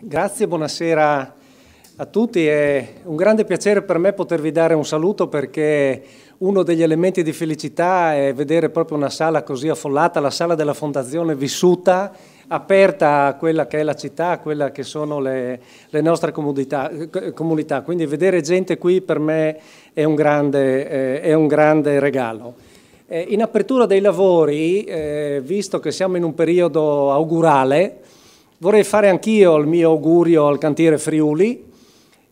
grazie, buonasera a tutti. È un grande piacere per me potervi dare un saluto perché uno degli elementi di felicità è vedere proprio una sala così affollata, la sala della Fondazione vissuta, aperta a quella che è la città, a quella che sono le, le nostre comunità, comunità, Quindi vedere gente qui per me è un grande, eh, è un grande regalo. Eh, in apertura dei lavori, eh, visto che siamo in un periodo augurale, vorrei fare anch'io il mio augurio al cantiere Friuli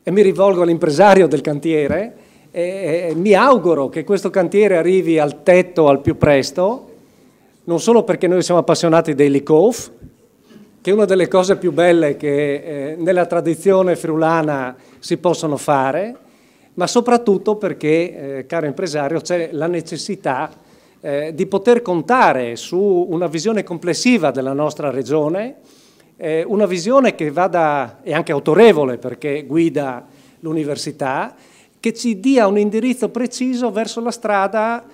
e mi rivolgo all'impresario del cantiere e, mi auguro che questo cantiere arrivi al tetto al più presto, non solo perché noi siamo appassionati dei Likov, che è una delle cose più belle che eh, nella tradizione friulana si possono fare, ma soprattutto perché, eh, caro impresario, c'è la necessità eh, di poter contare su una visione complessiva della nostra regione, eh, una visione che vada, e anche autorevole perché guida l'università, che ci dia un indirizzo preciso verso la strada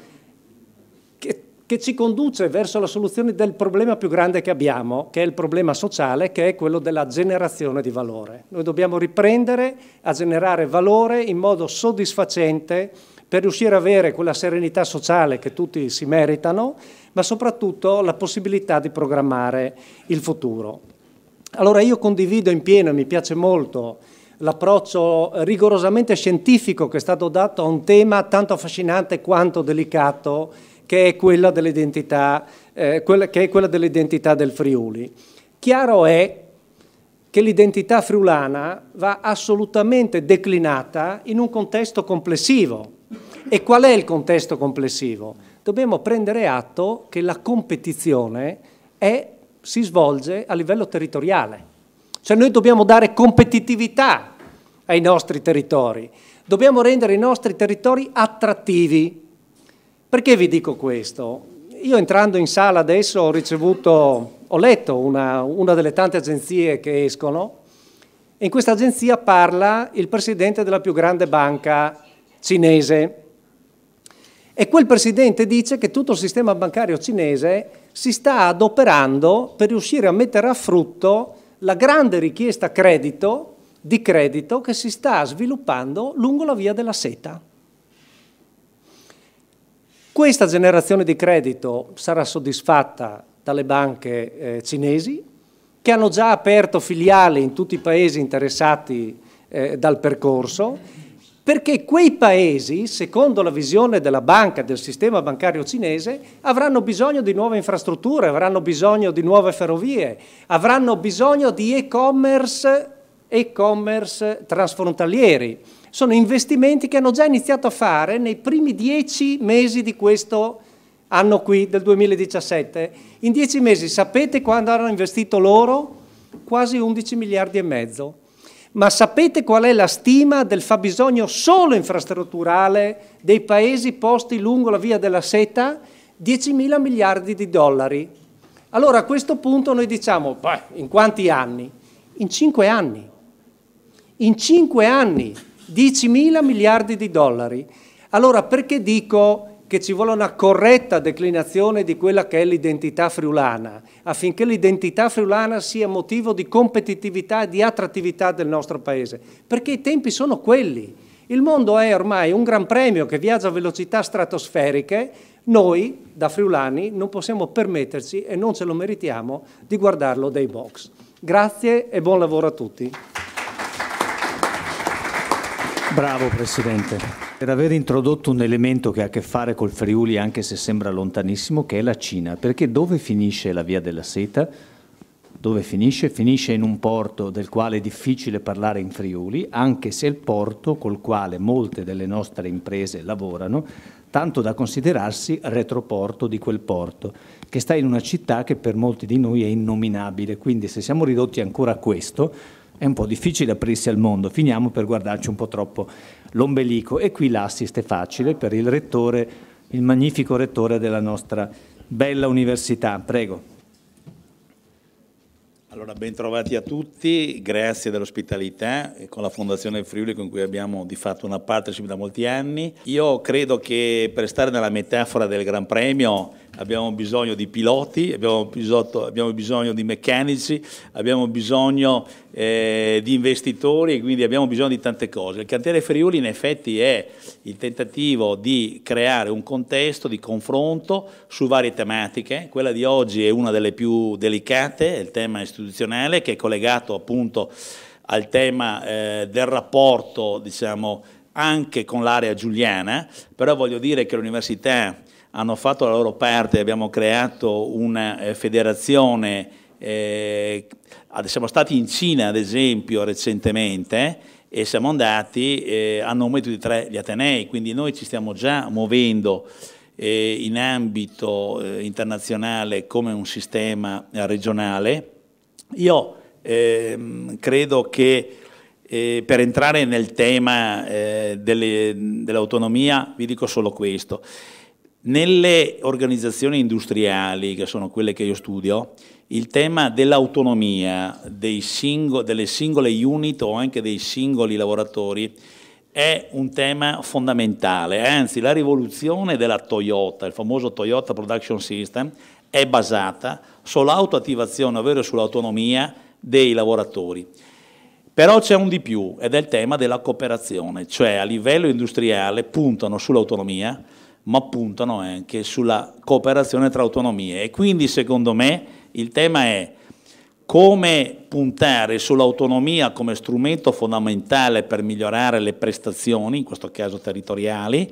che, che ci conduce verso la soluzione del problema più grande che abbiamo, che è il problema sociale, che è quello della generazione di valore. Noi dobbiamo riprendere a generare valore in modo soddisfacente per riuscire ad avere quella serenità sociale che tutti si meritano, ma soprattutto la possibilità di programmare il futuro. Allora io condivido in pieno e mi piace molto l'approccio rigorosamente scientifico che è stato dato a un tema tanto affascinante quanto delicato che è quella dell'identità, eh, dell del Friuli. Chiaro è che l'identità friulana va assolutamente declinata in un contesto complessivo, e qual è il contesto complessivo? Dobbiamo prendere atto che la competizione è, si svolge a livello territoriale. Cioè noi dobbiamo dare competitività ai nostri territori, dobbiamo rendere i nostri territori attrattivi. Perché vi dico questo? Io entrando in sala adesso ho ricevuto, ho letto una, una delle tante agenzie che escono in questa agenzia parla il presidente della più grande banca cinese e quel presidente dice che tutto il sistema bancario cinese si sta adoperando per riuscire a mettere a frutto la grande richiesta credito, di credito che si sta sviluppando lungo la via della seta. Questa generazione di credito sarà soddisfatta dalle banche eh, cinesi, che hanno già aperto filiali in tutti i paesi interessati eh, dal percorso perché quei paesi, secondo la visione della banca, del sistema bancario cinese, avranno bisogno di nuove infrastrutture, avranno bisogno di nuove ferrovie, avranno bisogno di e-commerce, e-commerce transfrontalieri. Sono investimenti che hanno già iniziato a fare nei primi dieci mesi di questo anno qui, del 2017. In dieci mesi sapete quando hanno investito loro? Quasi 11 miliardi e mezzo. Ma sapete qual è la stima del fabbisogno solo infrastrutturale dei paesi posti lungo la via della seta? 10 mila miliardi di dollari. Allora a questo punto noi diciamo, beh, in quanti anni? In cinque anni. In cinque anni, 10 mila miliardi di dollari. Allora perché dico che ci vuole una corretta declinazione di quella che è l'identità friulana, affinché l'identità friulana sia motivo di competitività e di attrattività del nostro Paese, perché i tempi sono quelli. Il mondo è ormai un gran premio che viaggia a velocità stratosferiche, noi da friulani non possiamo permetterci e non ce lo meritiamo di guardarlo dai box. Grazie e buon lavoro a tutti. Bravo Presidente per aver introdotto un elemento che ha a che fare col Friuli, anche se sembra lontanissimo, che è la Cina. Perché dove finisce la via della seta? Dove finisce? Finisce in un porto del quale è difficile parlare in Friuli, anche se è il porto col quale molte delle nostre imprese lavorano, tanto da considerarsi retroporto di quel porto, che sta in una città che per molti di noi è innominabile. Quindi se siamo ridotti ancora a questo, è un po' difficile aprirsi al mondo, finiamo per guardarci un po' troppo l'ombelico e qui l'assist è facile per il rettore, il magnifico rettore della nostra bella università. Prego. Allora, bentrovati a tutti, grazie dell'ospitalità con la Fondazione Friuli con cui abbiamo di fatto una partnership da molti anni. Io credo che per stare nella metafora del Gran Premio abbiamo bisogno di piloti, abbiamo bisogno, abbiamo bisogno di meccanici, abbiamo bisogno eh, di investitori e quindi abbiamo bisogno di tante cose. Il cantiere Friuli in effetti è il tentativo di creare un contesto di confronto su varie tematiche, quella di oggi è una delle più delicate, il tema istituzionale che è collegato appunto al tema eh, del rapporto diciamo, anche con l'area giuliana, però voglio dire che l'università hanno fatto la loro parte, abbiamo creato una eh, federazione, eh, siamo stati in Cina ad esempio recentemente e siamo andati eh, a nome di tre gli Atenei, quindi noi ci stiamo già muovendo eh, in ambito eh, internazionale come un sistema regionale. Io ehm, credo che eh, per entrare nel tema eh, dell'autonomia vi dico solo questo. Nelle organizzazioni industriali, che sono quelle che io studio, il tema dell'autonomia delle singole unit o anche dei singoli lavoratori è un tema fondamentale, anzi la rivoluzione della Toyota, il famoso Toyota Production System, è basata sull'autoattivazione, ovvero sull'autonomia dei lavoratori. Però c'è un di più ed è il tema della cooperazione, cioè a livello industriale puntano sull'autonomia, ma puntano anche sulla cooperazione tra autonomie. E quindi secondo me il tema è come puntare sull'autonomia come strumento fondamentale per migliorare le prestazioni, in questo caso territoriali,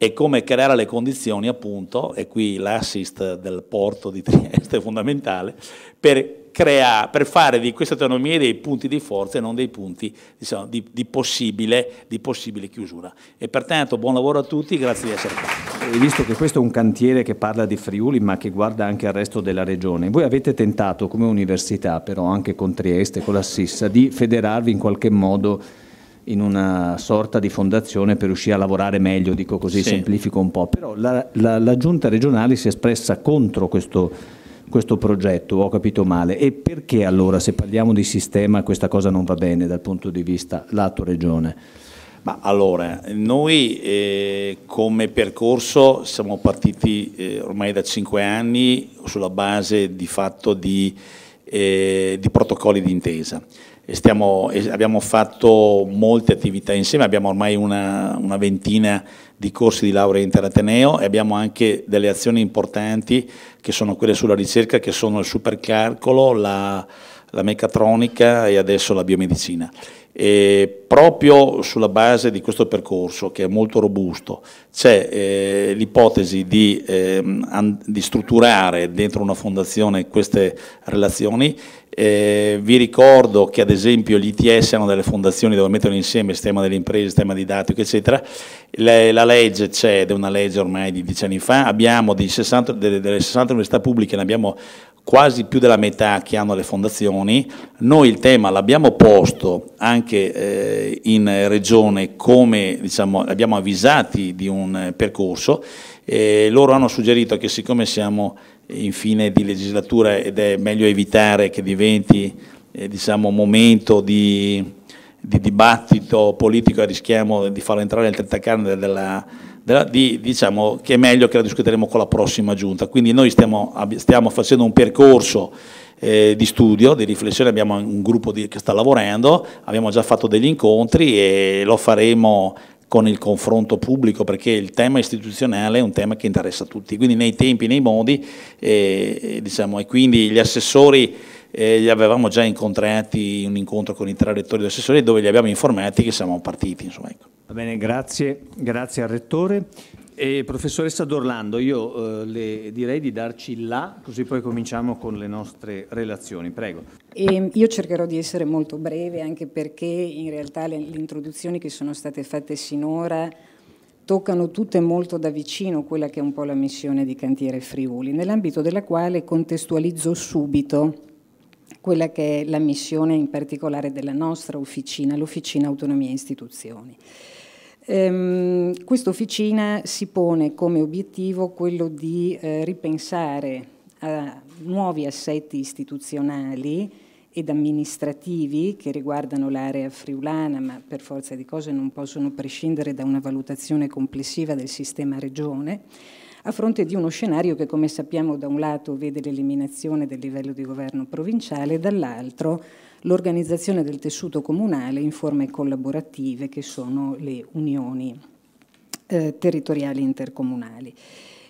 e come creare le condizioni appunto, e qui l'assist del porto di Trieste è fondamentale, per, creare, per fare di queste autonomie dei punti di forza e non dei punti diciamo, di, di, possibile, di, possibile, chiusura. E pertanto buon lavoro a tutti, grazie di essere qua. E visto che questo è un cantiere che parla di Friuli ma che guarda anche al resto della regione, voi avete tentato come università, però anche con Trieste, con la Sissa, di federarvi in qualche modo in una sorta di fondazione per riuscire a lavorare meglio, dico così, sì. semplifico un po', però la, la, la, giunta regionale si è espressa contro questo, questo progetto, ho capito male, e perché allora se parliamo di sistema questa cosa non va bene dal punto di vista lato regione? Ma allora, noi eh, come percorso siamo partiti eh, ormai da cinque anni sulla base di fatto di, eh, di protocolli d'intesa. Abbiamo fatto molte attività insieme, abbiamo ormai una, una, ventina di corsi di laurea interateneo e abbiamo anche delle azioni importanti che sono quelle sulla ricerca, che sono il supercalcolo, la, la meccatronica e adesso la biomedicina. E proprio sulla base di questo percorso, che è molto robusto, c'è eh, l'ipotesi di, eh, di, strutturare dentro una fondazione queste relazioni. Eh, vi ricordo che ad esempio gli ITS hanno delle fondazioni dove mettono insieme il sistema delle imprese, il sistema didattico, eccetera. Le, la legge c'è, ed è una legge ormai di dieci anni fa, abbiamo 60, delle, delle 60 università pubbliche, ne abbiamo quasi più della metà che hanno le fondazioni. Noi il tema l'abbiamo posto anche eh, in regione come diciamo, abbiamo avvisati di un percorso e loro hanno suggerito che siccome siamo in fine di legislatura ed è meglio evitare che diventi eh, diciamo, momento di, di, dibattito politico rischiamo di farlo entrare nel trentacarne della di, diciamo che è meglio che la discuteremo con la prossima giunta. Quindi noi stiamo, stiamo facendo un percorso eh, di studio, di riflessione, abbiamo un gruppo di, che sta lavorando, abbiamo già fatto degli incontri e lo faremo con il confronto pubblico perché il tema istituzionale è un tema che interessa a tutti, quindi nei tempi, nei modi eh, diciamo, e quindi gli assessori eh, li avevamo già incontrati in un incontro con i tre rettori degli assessori dove li abbiamo informati che siamo partiti. Insomma, ecco. Va bene, grazie, grazie al Rettore. E professoressa D'Orlando, io eh, le direi di darci là, così poi cominciamo con le nostre relazioni. Prego. E io cercherò di essere molto breve, anche perché in realtà le, le introduzioni che sono state fatte sinora toccano tutte molto da vicino quella che è un po' la missione di Cantiere Friuli, nell'ambito della quale contestualizzo subito quella che è la missione in particolare della nostra officina, l'Officina Autonomia e Istituzioni. Ehm, Questa officina si pone come obiettivo quello di eh, ripensare a nuovi assetti istituzionali ed amministrativi che riguardano l'area friulana, ma per forza di cose non possono prescindere da una valutazione complessiva del sistema regione, a fronte di uno scenario che, come sappiamo, da un lato vede l'eliminazione del livello di governo provinciale e dall'altro l'organizzazione del tessuto comunale in forme collaborative che sono le unioni eh, territoriali intercomunali.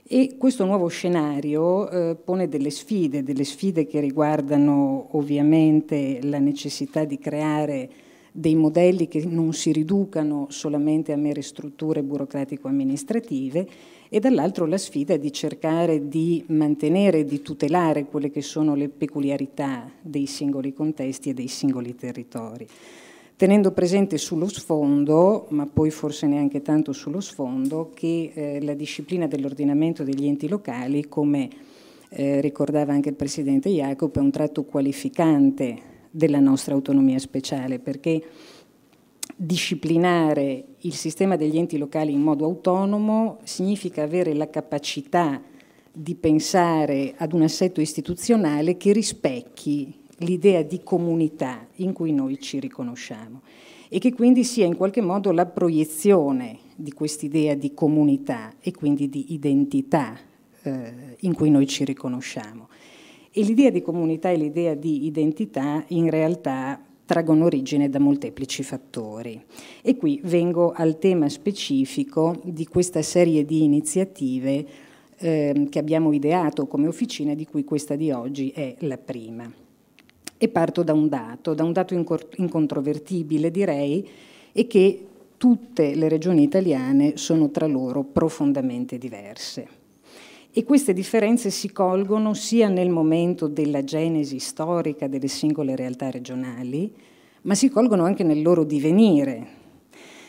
E questo nuovo scenario eh, pone delle sfide, delle sfide che riguardano ovviamente la necessità di creare dei modelli che non si riducano solamente a mere strutture burocratico-amministrative e dall'altro la sfida di cercare di mantenere e di tutelare quelle che sono le peculiarità dei singoli contesti e dei singoli territori. Tenendo presente sullo sfondo, ma poi forse neanche tanto sullo sfondo, che eh, la disciplina dell'ordinamento degli enti locali, come eh, ricordava anche il Presidente Jacob, è un tratto qualificante della nostra autonomia speciale, perché disciplinare il sistema degli enti locali in modo autonomo significa avere la capacità di pensare ad un assetto istituzionale che rispecchi l'idea di comunità in cui noi ci riconosciamo e che quindi sia in qualche modo la proiezione di quest'idea di comunità e quindi di identità eh, in cui noi ci riconosciamo. E l'idea di comunità e l'idea di identità in realtà traggono origine da molteplici fattori. E qui vengo al tema specifico di questa serie di iniziative eh, che abbiamo ideato come officina, di cui questa di oggi è la prima. E parto da un dato, da un dato incontrovertibile direi, e che tutte le regioni italiane sono tra loro profondamente diverse. E queste differenze si colgono sia nel momento della genesi storica delle singole realtà regionali, ma si colgono anche nel loro divenire.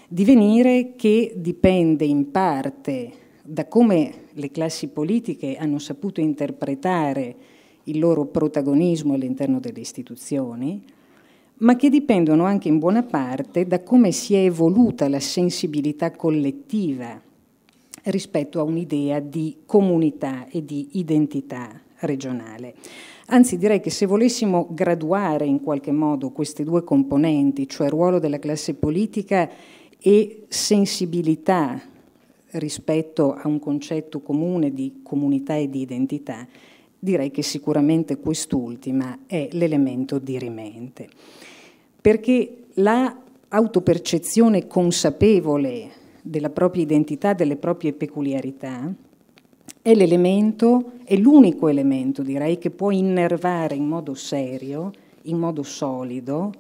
Divenire che dipende in parte da come le classi politiche hanno saputo interpretare il loro protagonismo all'interno delle istituzioni, ma che dipendono anche in buona parte da come si è evoluta la sensibilità collettiva rispetto a un'idea di comunità e di identità regionale. Anzi, direi che se volessimo graduare in qualche modo queste due componenti, cioè ruolo della classe politica e sensibilità rispetto a un concetto comune di comunità e di identità, direi che sicuramente quest'ultima è l'elemento dirimente, perché l'autopercezione consapevole della propria identità, delle proprie peculiarità, è l'elemento, è l'unico elemento, direi, che può innervare in modo serio, in modo solido,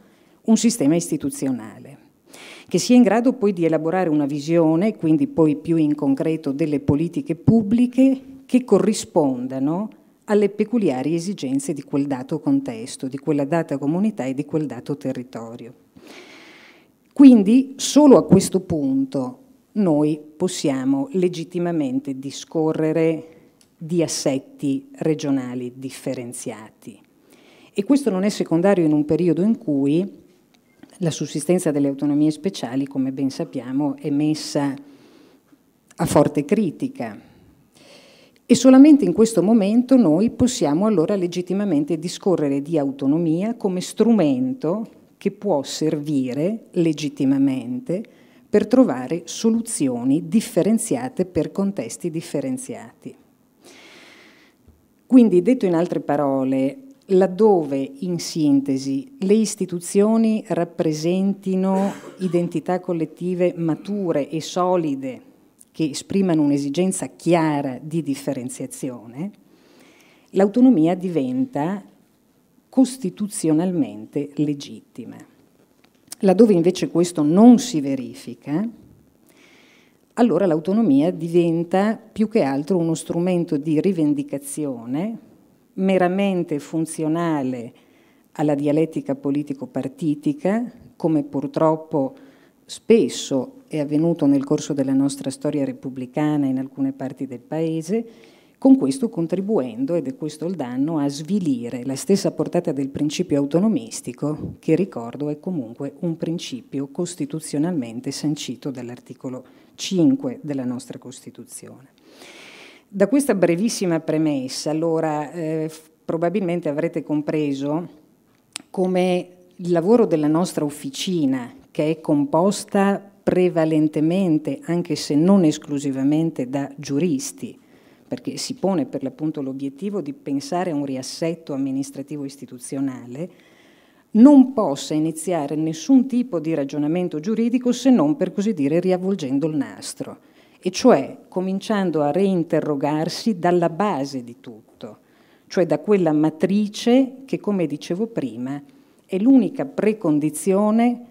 un sistema istituzionale, che sia in grado poi di elaborare una visione, quindi poi più in concreto delle politiche pubbliche, che corrispondano alle peculiari esigenze di quel dato contesto, di quella data comunità e di quel dato territorio. Quindi solo a questo punto noi possiamo legittimamente discorrere di assetti regionali differenziati. E questo non è secondario in un periodo in cui la sussistenza delle autonomie speciali, come ben sappiamo, è messa a forte critica e solamente in questo momento noi possiamo allora legittimamente discorrere di autonomia come strumento che può servire legittimamente per trovare soluzioni differenziate per contesti differenziati. Quindi, detto in altre parole, laddove in sintesi le istituzioni rappresentino identità collettive mature e solide che esprimano un'esigenza chiara di differenziazione, l'autonomia diventa costituzionalmente legittima. Laddove invece questo non si verifica, allora l'autonomia diventa più che altro uno strumento di rivendicazione meramente funzionale alla dialettica politico-partitica, come purtroppo spesso è avvenuto nel corso della nostra storia repubblicana in alcune parti del Paese, con questo contribuendo, ed è questo il danno, a svilire la stessa portata del principio autonomistico, che ricordo è comunque un principio costituzionalmente sancito dall'articolo 5 della nostra Costituzione. Da questa brevissima premessa, allora, eh, probabilmente avrete compreso come il lavoro della nostra officina, che è composta prevalentemente, anche se non esclusivamente, da giuristi, perché si pone per l'appunto l'obiettivo di pensare a un riassetto amministrativo istituzionale, non possa iniziare nessun tipo di ragionamento giuridico se non per così dire riavvolgendo il nastro, e cioè cominciando a reinterrogarsi dalla base di tutto, cioè da quella matrice che, come dicevo prima, è l'unica precondizione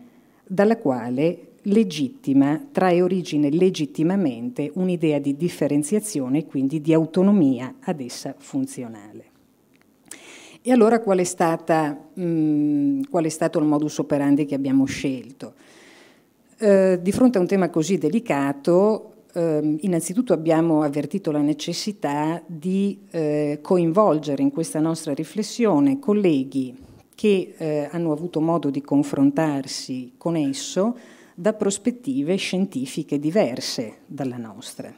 dalla quale legittima, trae origine legittimamente un'idea di differenziazione e quindi di autonomia ad essa funzionale. E allora qual è, stata, mh, mm, qual è stato il modus operandi che abbiamo scelto? Eh, di fronte a un tema così delicato, eh, innanzitutto abbiamo avvertito la necessità di eh, coinvolgere in questa nostra riflessione colleghi che eh, hanno avuto modo di confrontarsi con esso da prospettive scientifiche diverse dalla nostra.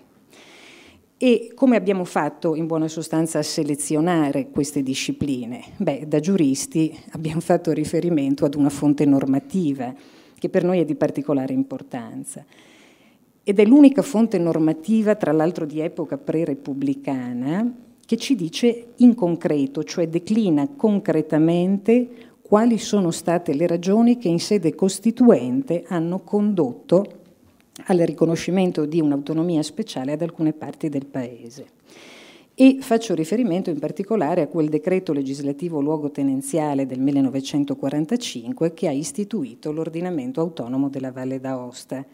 E come abbiamo fatto in buona sostanza a selezionare queste discipline? Beh, da giuristi abbiamo fatto riferimento ad una fonte normativa che per noi è di particolare importanza. Ed è l'unica fonte normativa, tra l'altro di epoca pre-repubblicana, che ci dice in concreto, cioè declina concretamente quali sono state le ragioni che in sede costituente hanno condotto al riconoscimento di un'autonomia speciale ad alcune parti del Paese. E faccio riferimento in particolare a quel decreto legislativo luogotenenziale del 1945 che ha istituito l'ordinamento autonomo della Valle d'Aosta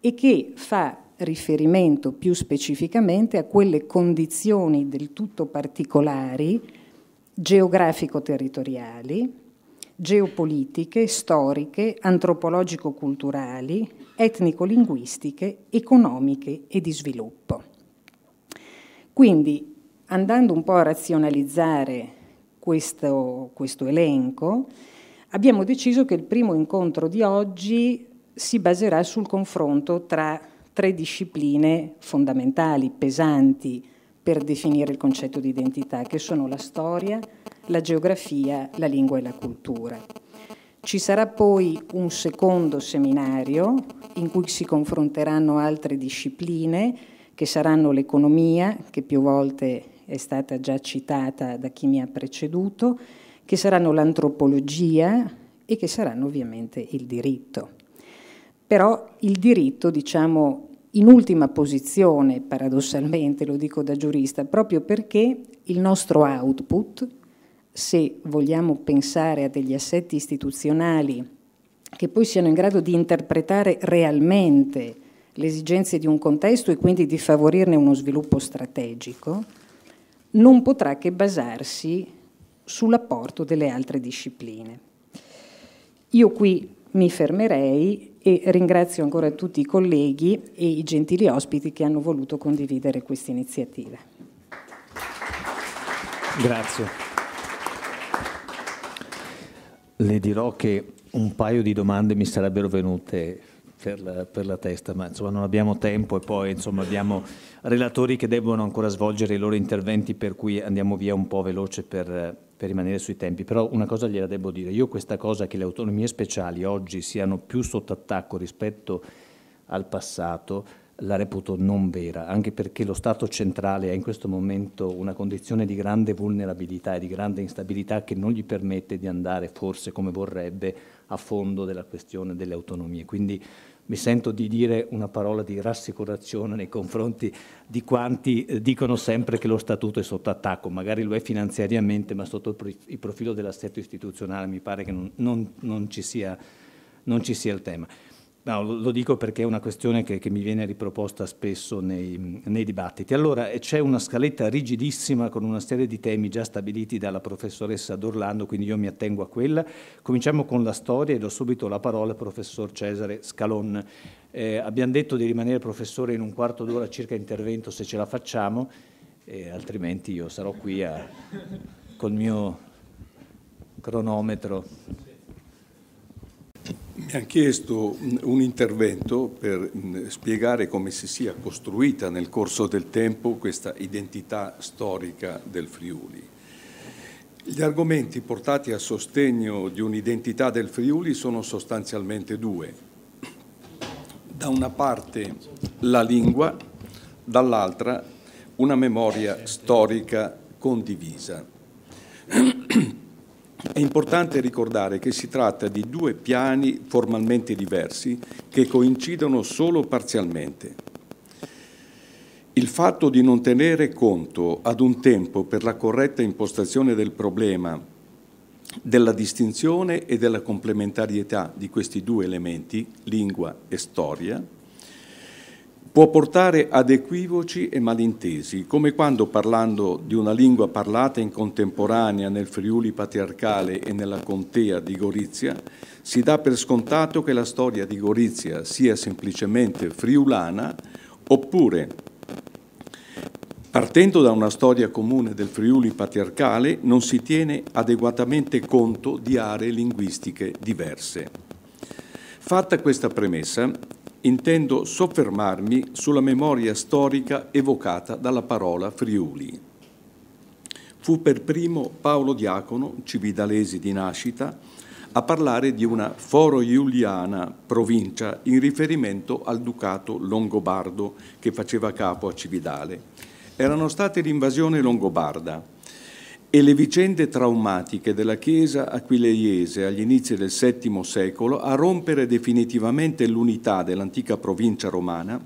e che fa riferimento più specificamente a quelle condizioni del tutto particolari geografico-territoriali geopolitiche, storiche, antropologico-culturali, etnico-linguistiche, economiche e di sviluppo. Quindi, andando un po' a razionalizzare questo, questo elenco, abbiamo deciso che il primo incontro di oggi si baserà sul confronto tra tre discipline fondamentali, pesanti, per definire il concetto di identità, che sono la storia, la geografia, la lingua e la cultura. Ci sarà poi un secondo seminario in cui si confronteranno altre discipline, che saranno l'economia, che più volte è stata già citata da chi mi ha preceduto, che saranno l'antropologia e che saranno ovviamente il diritto. Però il diritto, diciamo, in ultima posizione, paradossalmente, lo dico da giurista, proprio perché il nostro output, se vogliamo pensare a degli assetti istituzionali che poi siano in grado di interpretare realmente le esigenze di un contesto e quindi di favorirne uno sviluppo strategico, non potrà che basarsi sull'apporto delle altre discipline. Io qui mi fermerei e ringrazio ancora tutti i colleghi e i gentili ospiti che hanno voluto condividere questa iniziativa. Grazie. Le dirò che un paio di domande mi sarebbero venute per la, per la, testa, ma insomma non abbiamo tempo e poi insomma abbiamo relatori che devono ancora svolgere i loro interventi per cui andiamo via un po' veloce per, per rimanere sui tempi. Però una cosa gliela devo dire, io questa cosa che le autonomie speciali oggi siano più sotto attacco rispetto al passato la reputo non vera, anche perché lo Stato centrale ha in questo momento una condizione di grande vulnerabilità e di grande instabilità che non gli permette di andare forse come vorrebbe a fondo della questione delle autonomie. Quindi mi sento di dire una parola di rassicurazione nei confronti di quanti eh, dicono sempre che lo Statuto è sotto attacco, magari lo è finanziariamente, ma sotto il profilo dell'assetto istituzionale mi pare che non, non, non, ci, sia, non ci sia il tema. No, lo dico perché è una questione che, che mi viene riproposta spesso nei, nei dibattiti. Allora, c'è una scaletta rigidissima con una serie di temi già stabiliti dalla professoressa D'Orlando, quindi io mi attengo a quella. Cominciamo con la storia e do subito la parola al professor Cesare Scalon. Eh, abbiamo detto di rimanere professore in un quarto d'ora circa intervento se ce la facciamo, eh, altrimenti io sarò qui a, col mio cronometro mi hanno chiesto un intervento per spiegare come si sia costruita nel corso del tempo questa identità storica del Friuli. Gli argomenti portati a sostegno di un'identità del Friuli sono sostanzialmente due. Da una parte la lingua, dall'altra una memoria storica condivisa. È importante ricordare che si tratta di due piani formalmente diversi che coincidono solo parzialmente. Il fatto di non tenere conto ad un tempo per la corretta impostazione del problema della distinzione e della complementarietà di questi due elementi, lingua e storia, può portare ad equivoci e malintesi, come quando parlando di una lingua parlata in contemporanea nel Friuli patriarcale e nella contea di Gorizia, si dà per scontato che la storia di Gorizia sia semplicemente friulana, oppure Partendo da una storia comune del Friuli patriarcale non si tiene adeguatamente conto di aree linguistiche diverse. Fatta questa premessa, intendo soffermarmi sulla memoria storica evocata dalla parola Friuli. Fu per primo Paolo Diacono, cividalese di nascita, a parlare di una foro-iuliana provincia in riferimento al ducato longobardo che faceva capo a Cividale. Erano state l'invasione longobarda, e le vicende traumatiche della Chiesa aquileiese agli inizi del VII secolo a rompere definitivamente l'unità dell'antica provincia romana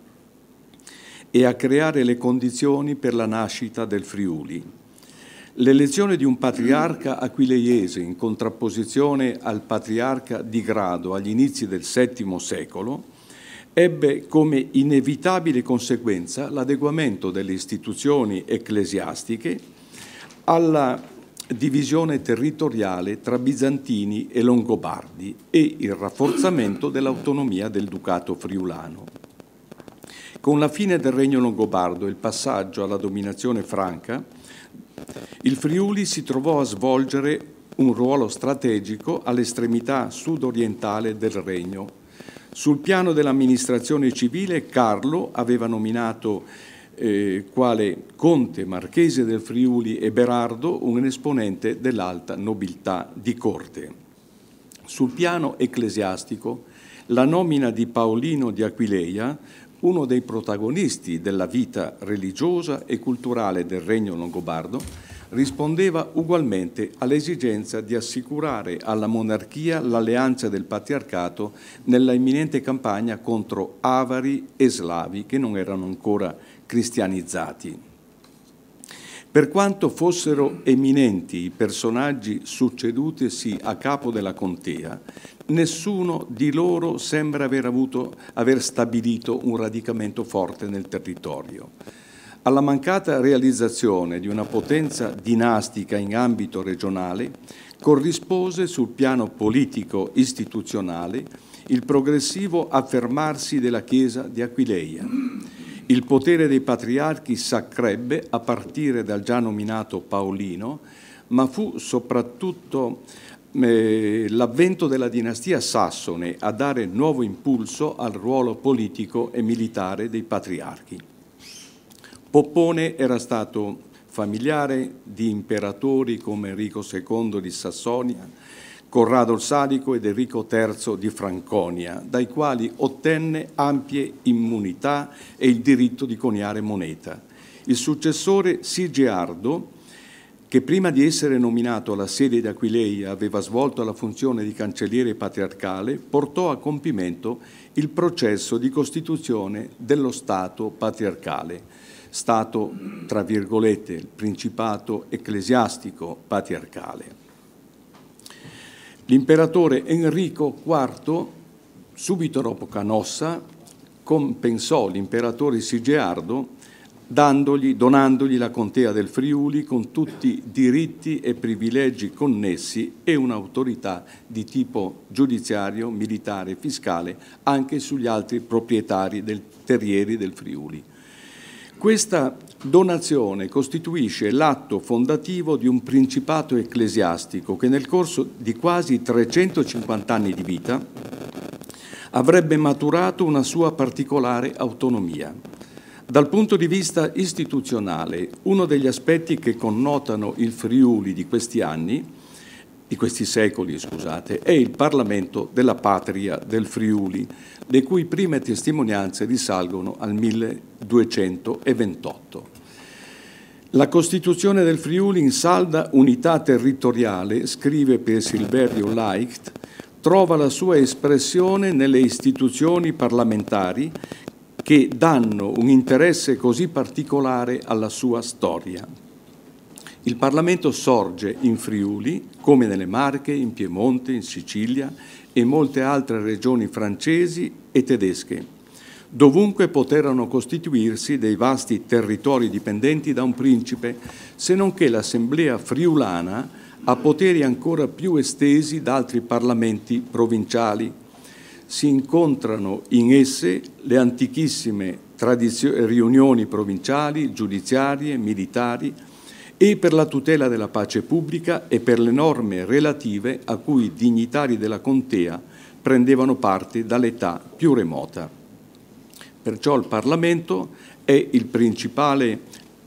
e a creare le condizioni per la nascita del Friuli. L'elezione di un patriarca aquileiese in contrapposizione al patriarca di grado agli inizi del VII secolo ebbe come inevitabile conseguenza l'adeguamento delle istituzioni ecclesiastiche alla divisione territoriale tra bizantini e longobardi e il rafforzamento dell'autonomia del ducato friulano. Con la fine del regno longobardo e il passaggio alla dominazione franca, il Friuli si trovò a svolgere un ruolo strategico all'estremità sud-orientale del regno. Sul piano dell'amministrazione civile Carlo aveva nominato eh, quale conte marchese del Friuli e Berardo, un esponente dell'alta nobiltà di corte. Sul piano ecclesiastico, la nomina di Paolino di Aquileia, uno dei protagonisti della vita religiosa e culturale del regno longobardo, rispondeva ugualmente all'esigenza di assicurare alla monarchia l'alleanza del patriarcato nella imminente campagna contro avari e slavi che non erano ancora cristianizzati. Per quanto fossero eminenti i personaggi succedutisi a capo della contea, nessuno di loro sembra aver, avuto, aver stabilito un radicamento forte nel territorio. Alla mancata realizzazione di una potenza dinastica in ambito regionale corrispose sul piano politico istituzionale il progressivo affermarsi della Chiesa di Aquileia il potere dei patriarchi s'accrebbe a partire dal già nominato Paolino, ma fu soprattutto eh, l'avvento della dinastia sassone a dare nuovo impulso al ruolo politico e militare dei patriarchi. Poppone era stato familiare di imperatori come Enrico II di Sassonia, Corrado il Salico ed Enrico III di Franconia, dai quali ottenne ampie immunità e il diritto di coniare moneta. Il successore Sigeardo, che prima di essere nominato alla sede di Aquileia aveva svolto la funzione di cancelliere patriarcale, portò a compimento il processo di costituzione dello Stato patriarcale, Stato, tra virgolette, il principato ecclesiastico patriarcale. L'imperatore Enrico IV, subito dopo Canossa, compensò l'imperatore Sigeardo dandogli, donandogli la contea del Friuli con tutti i diritti e privilegi connessi e un'autorità di tipo giudiziario, militare e fiscale anche sugli altri proprietari del terrieri del Friuli. Questa donazione costituisce l'atto fondativo di un principato ecclesiastico che nel corso di quasi 350 anni di vita avrebbe maturato una sua particolare autonomia. Dal punto di vista istituzionale, uno degli aspetti che connotano il Friuli di questi anni di questi secoli, scusate, è il Parlamento della patria del Friuli, le cui prime testimonianze risalgono al 1228. La Costituzione del Friuli in salda unità territoriale, scrive per Silverio Leicht, trova la sua espressione nelle istituzioni parlamentari che danno un interesse così particolare alla sua storia. Il Parlamento sorge in Friuli, come nelle Marche, in Piemonte, in Sicilia e molte altre regioni francesi e tedesche Dovunque poterono costituirsi dei vasti territori dipendenti da un principe, se non che l'Assemblea friulana ha poteri ancora più estesi da altri parlamenti provinciali. Si incontrano in esse le antichissime riunioni provinciali, giudiziarie, militari e per la tutela della pace pubblica e per le norme relative a cui i dignitari della contea prendevano parte dall'età più remota. Perciò il Parlamento è il principale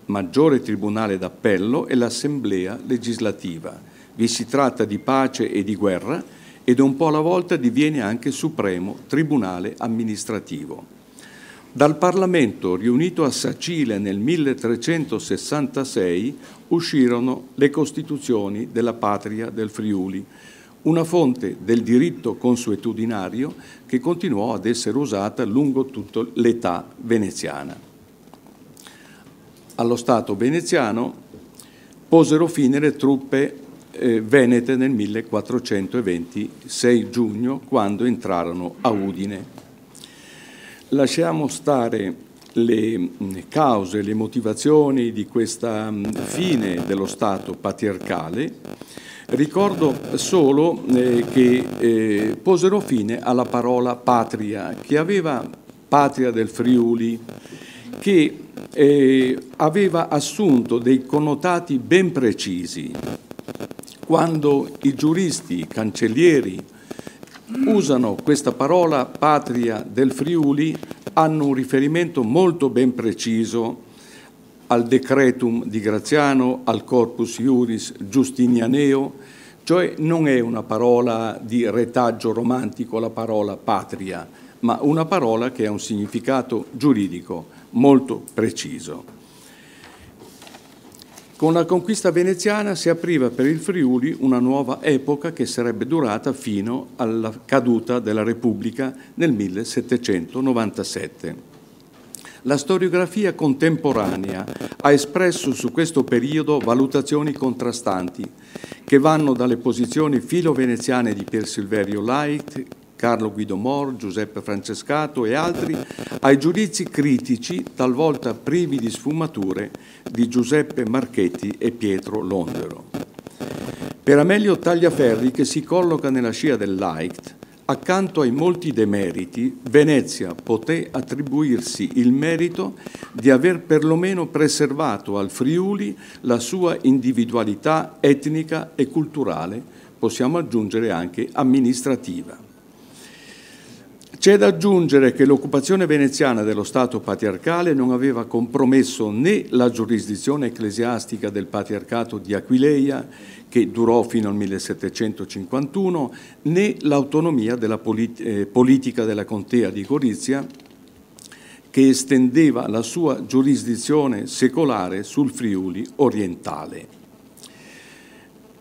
maggiore tribunale d'appello e l'assemblea legislativa. Vi si tratta di pace e di guerra ed un po' alla volta diviene anche supremo tribunale amministrativo. Dal Parlamento riunito a Sacile nel 1366 uscirono le Costituzioni della patria del Friuli, una fonte del diritto consuetudinario che continuò ad essere usata lungo tutta l'età veneziana. Allo Stato veneziano posero fine le truppe eh, venete nel 1426 giugno, quando entrarono a Udine. Lasciamo stare le mm, cause, le motivazioni di questa mm, fine dello Stato patriarcale Ricordo solo eh, che eh, posero fine alla parola patria, che aveva patria del Friuli, che eh, aveva assunto dei connotati ben precisi. Quando i giuristi, i cancellieri usano questa parola patria del Friuli, hanno un riferimento molto ben preciso al decretum di Graziano, al corpus iuris giustinianeo, cioè non è una parola di retaggio romantico la parola patria, ma una parola che ha un significato giuridico molto preciso. Con la conquista veneziana si apriva per il Friuli una nuova epoca che sarebbe durata fino alla caduta della Repubblica nel 1797. La storiografia contemporanea ha espresso su questo periodo valutazioni contrastanti che vanno dalle posizioni filo-veneziane di Pier Silverio Lait, Carlo Guido Mor, Giuseppe Francescato e altri, ai giudizi critici, talvolta privi di sfumature, di Giuseppe Marchetti e Pietro Londero. Per Amelio Tagliaferri, che si colloca nella scia del Leicht, Accanto ai molti demeriti, Venezia poté attribuirsi il merito di aver perlomeno preservato al Friuli la sua individualità etnica e culturale, possiamo aggiungere anche amministrativa. C'è da aggiungere che l'occupazione veneziana dello Stato patriarcale non aveva compromesso né la giurisdizione ecclesiastica del patriarcato di Aquileia che durò fino al 1751, né l'autonomia della polit eh, politica della contea di Gorizia, che estendeva la sua giurisdizione secolare sul Friuli orientale.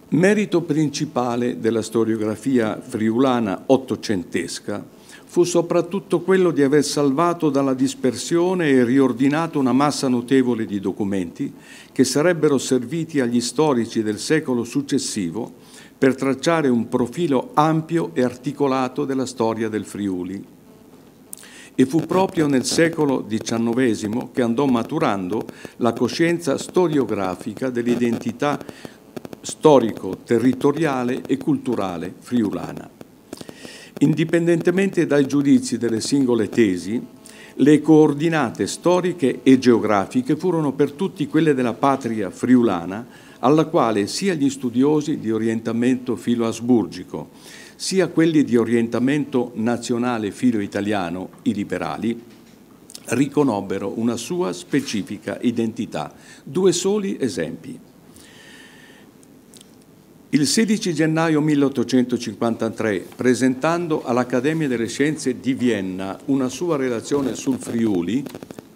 Merito principale della storiografia friulana ottocentesca fu soprattutto quello di aver salvato dalla dispersione e riordinato una massa notevole di documenti che sarebbero serviti agli storici del secolo successivo per tracciare un profilo ampio e articolato della storia del Friuli. E fu proprio nel secolo XIX che andò maturando la coscienza storiografica dell'identità storico-territoriale e culturale friulana. Indipendentemente dai giudizi delle singole tesi, le coordinate storiche e geografiche furono per tutti quelle della patria friulana, alla quale sia gli studiosi di orientamento filo-asburgico, sia quelli di orientamento nazionale filo-italiano, i liberali, riconobbero una sua specifica identità. Due soli esempi. Il 16 gennaio 1853, presentando all'Accademia delle Scienze di Vienna una sua relazione sul Friuli,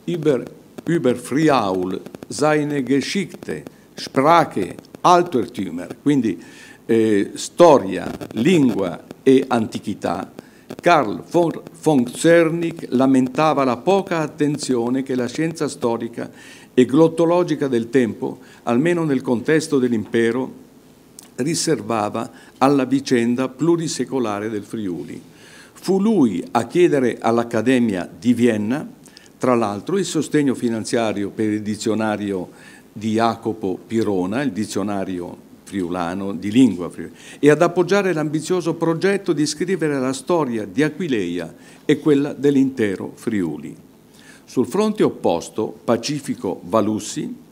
Iber über Friaul, seine Geschichte, Sprache, Altertümer, quindi eh, storia, lingua e antichità, Karl von Zernig lamentava la poca attenzione che la scienza storica e glottologica del tempo, almeno nel contesto dell'impero, riservava alla vicenda plurisecolare del Friuli. Fu lui a chiedere all'Accademia di Vienna, tra l'altro, il sostegno finanziario per il dizionario di Jacopo Pirona, il dizionario friulano di lingua friulana, e ad appoggiare l'ambizioso progetto di scrivere la storia di Aquileia e quella dell'intero Friuli. Sul fronte opposto, Pacifico Valussi,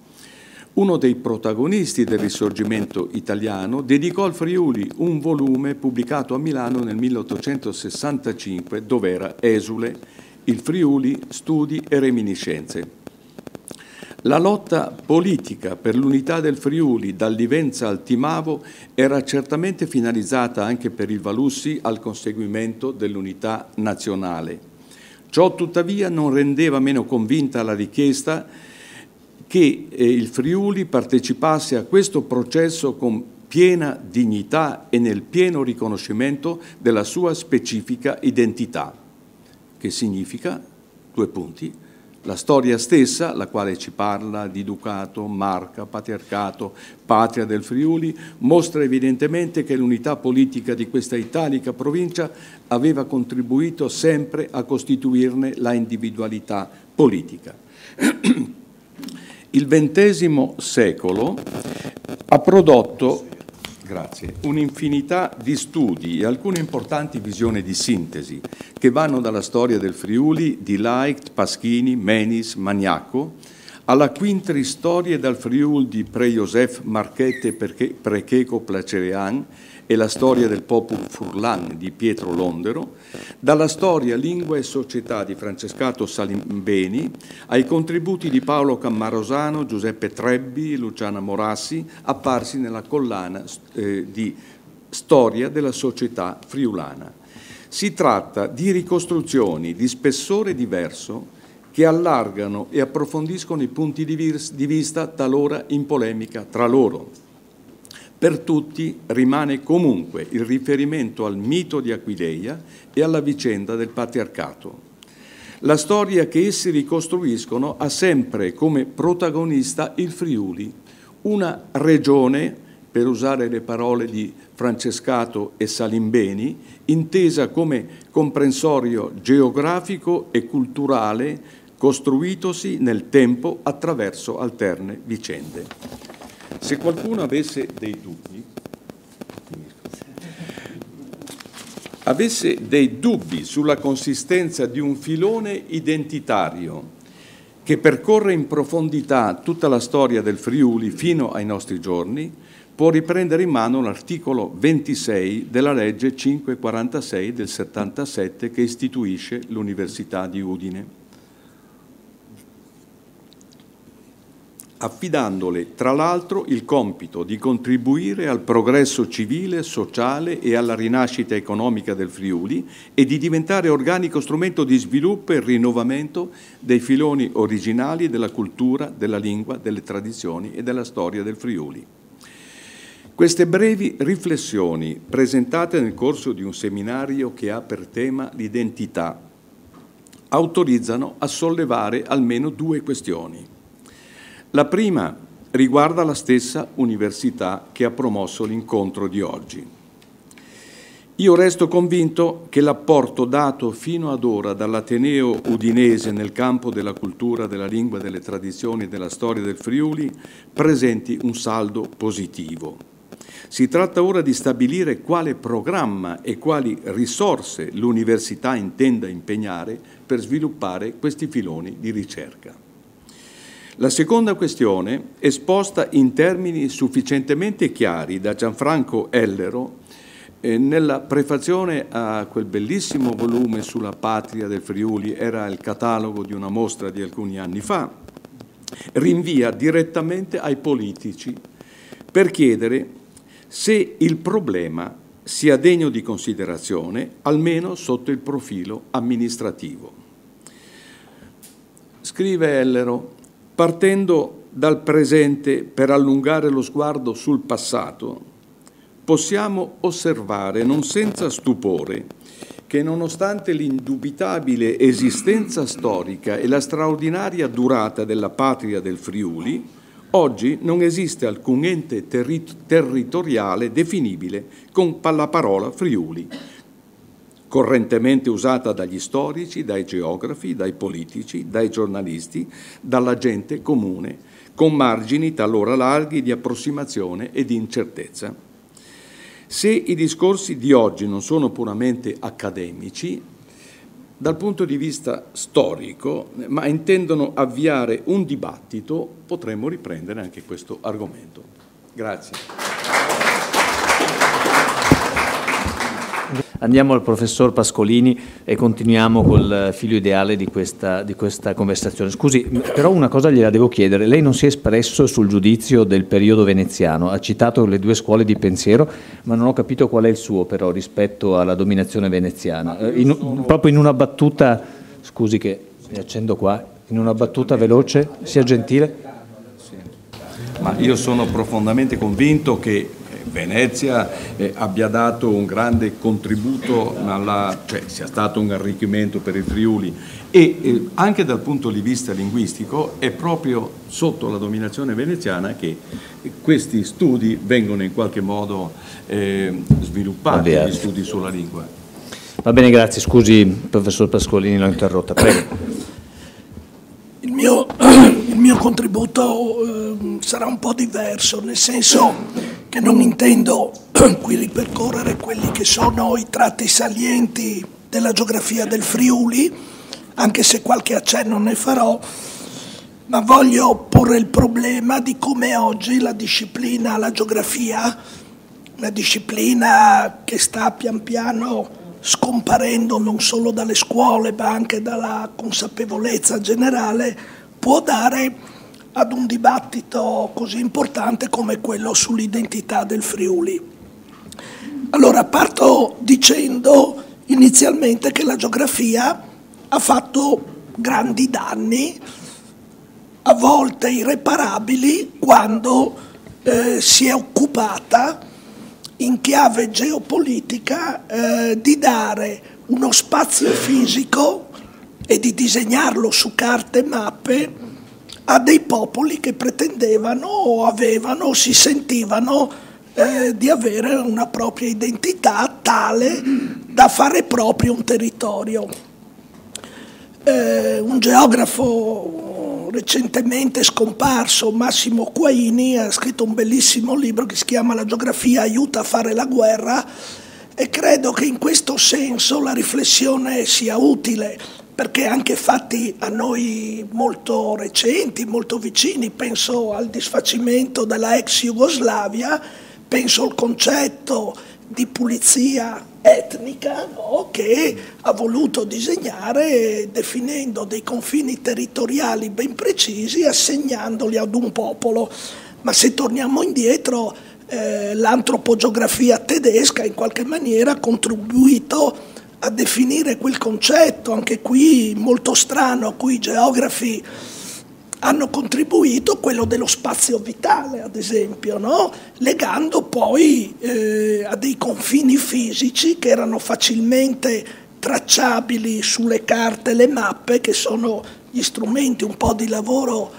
uno dei protagonisti del risorgimento italiano, dedicò al Friuli un volume pubblicato a Milano nel 1865, dove era esule, il Friuli, studi e reminiscenze. La lotta politica per l'unità del Friuli dal Livenza al Timavo era certamente finalizzata anche per il Valussi al conseguimento dell'unità nazionale. Ciò tuttavia non rendeva meno convinta la richiesta che eh, il Friuli partecipasse a questo processo con piena dignità e nel pieno riconoscimento della sua specifica identità, che significa, due punti, la storia stessa, la quale ci parla di Ducato, Marca, Patriarcato, Patria del Friuli, mostra evidentemente che l'unità politica di questa italica provincia aveva contribuito sempre a costituirne la individualità politica. Il XX secolo ha prodotto Grazie. Un'infinità di studi e alcune importanti visioni di sintesi che vanno dalla storia del Friuli di Leicht, Paschini, Menis, Magnacco, alla quintri storie dal Friuli di Pre-Joseph Marchette Precheco Placerean e la storia del popolo furlan di Pietro Londero, dalla storia, lingua e società di Francescato Salimbeni ai contributi di Paolo Cammarosano, Giuseppe Trebbi e Luciana Morassi, apparsi nella collana eh, di Storia della società friulana. Si tratta di ricostruzioni di spessore diverso che allargano e approfondiscono i punti di vista talora in polemica tra loro per tutti rimane comunque il riferimento al mito di Aquileia e alla vicenda del patriarcato. La storia che essi ricostruiscono ha sempre come protagonista il Friuli, una regione, per usare le parole di Francescato e Salimbeni, intesa come comprensorio geografico e culturale costruitosi nel tempo attraverso alterne vicende. Se qualcuno avesse dei dubbi, avesse dei dubbi sulla consistenza di un filone identitario che percorre in profondità tutta la storia del Friuli fino ai nostri giorni, può riprendere in mano l'articolo 26 della legge 546 del 77 che istituisce l'Università di Udine. Affidandole tra l'altro il compito di contribuire al progresso civile, sociale e alla rinascita economica del Friuli e di diventare organico strumento di sviluppo e rinnovamento dei filoni originali della cultura, della lingua, delle tradizioni e della storia del Friuli. Queste brevi riflessioni, presentate nel corso di un seminario che ha per tema l'identità, autorizzano a sollevare almeno due questioni. La prima riguarda la stessa università che ha promosso l'incontro di oggi. Io resto convinto che l'apporto dato fino ad ora dall'Ateneo udinese nel campo della cultura, della lingua, delle tradizioni e della storia del Friuli presenti un saldo positivo. Si tratta ora di stabilire quale programma e quali risorse l'università intenda impegnare per sviluppare questi filoni di ricerca. La seconda questione, esposta in termini sufficientemente chiari da Gianfranco Ellero, eh, nella prefazione a quel bellissimo volume sulla patria del Friuli, era il catalogo di una mostra di alcuni anni fa, rinvia direttamente ai politici per chiedere se il problema sia degno di considerazione, almeno sotto il profilo amministrativo. Scrive Ellero, Partendo dal presente per allungare lo sguardo sul passato, possiamo osservare, non senza stupore, che nonostante l'indubitabile esistenza storica e la straordinaria durata della patria del Friuli, oggi non esiste alcun ente terri territoriale definibile con la parola Friuli, correntemente usata dagli storici, dai geografi, dai politici, dai giornalisti, dalla gente comune, con margini talora larghi di approssimazione e di incertezza. Se i discorsi di oggi non sono puramente accademici, dal punto di vista storico, ma intendono avviare un dibattito, potremmo riprendere anche questo argomento. Grazie. Andiamo al professor Pascolini e continuiamo col figlio ideale di questa, di questa, conversazione. Scusi, però una cosa gliela devo chiedere. Lei non si è espresso sul giudizio del periodo veneziano, ha citato le due scuole di pensiero, ma non ho capito qual è il suo però rispetto alla dominazione veneziana. Eh, in, proprio in una battuta, scusi che mi accendo qua, in una battuta veloce, sia gentile. Ma io sono profondamente convinto che Venezia eh, abbia dato un grande contributo, alla, cioè sia stato un arricchimento per i Friuli e eh, anche dal punto di vista linguistico è proprio sotto la dominazione veneziana che questi studi vengono in qualche modo eh, sviluppati, gli studi sulla lingua. Va bene, grazie. Scusi, professor Pascolini, l'ho interrotta. Prego. Il mio, il mio contributo eh, sarà un po' diverso, nel senso che non intendo qui ripercorrere quelli che sono i tratti salienti della geografia del Friuli, anche se qualche accenno ne farò, ma voglio porre il problema di come oggi la disciplina, la geografia, una disciplina che sta pian piano scomparendo non solo dalle scuole ma anche dalla consapevolezza generale, può dare ad un dibattito così importante come quello sull'identità del Friuli. Allora parto dicendo inizialmente che la geografia ha fatto grandi danni, a volte irreparabili, quando eh, si è occupata in chiave geopolitica eh, di dare uno spazio fisico e di disegnarlo su carte e mappe a dei popoli che pretendevano o avevano o si sentivano eh, di avere una propria identità tale da fare proprio un territorio. Eh, un geografo recentemente scomparso, Massimo Quaini, ha scritto un bellissimo libro che si chiama La geografia aiuta a fare la guerra e credo che in questo senso la riflessione sia utile perché anche fatti a noi molto recenti, molto vicini, penso al disfacimento della ex Jugoslavia, penso al concetto di pulizia etnica no? che ha voluto disegnare definendo dei confini territoriali ben precisi, assegnandoli ad un popolo. Ma se torniamo indietro, eh, l'antropogeografia tedesca in qualche maniera ha contribuito a definire quel concetto, anche qui molto strano, a cui i geografi hanno contribuito, quello dello spazio vitale, ad esempio, no? legando poi eh, a dei confini fisici che erano facilmente tracciabili sulle carte le mappe, che sono gli strumenti un po' di lavoro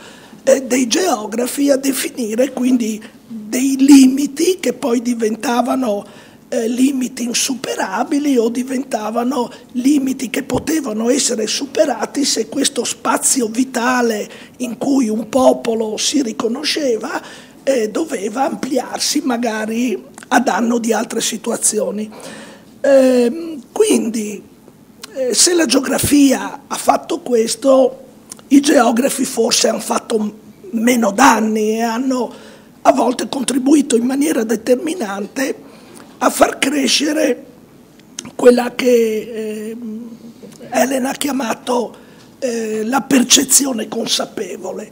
eh, dei geografi, a definire quindi dei limiti che poi diventavano eh, limiti insuperabili o diventavano limiti che potevano essere superati se questo spazio vitale in cui un popolo si riconosceva eh, doveva ampliarsi magari a danno di altre situazioni. Eh, quindi se la geografia ha fatto questo, i geografi forse hanno fatto meno danni e hanno a volte contribuito in maniera determinante a far crescere quella che eh, Elena ha chiamato eh, la percezione consapevole.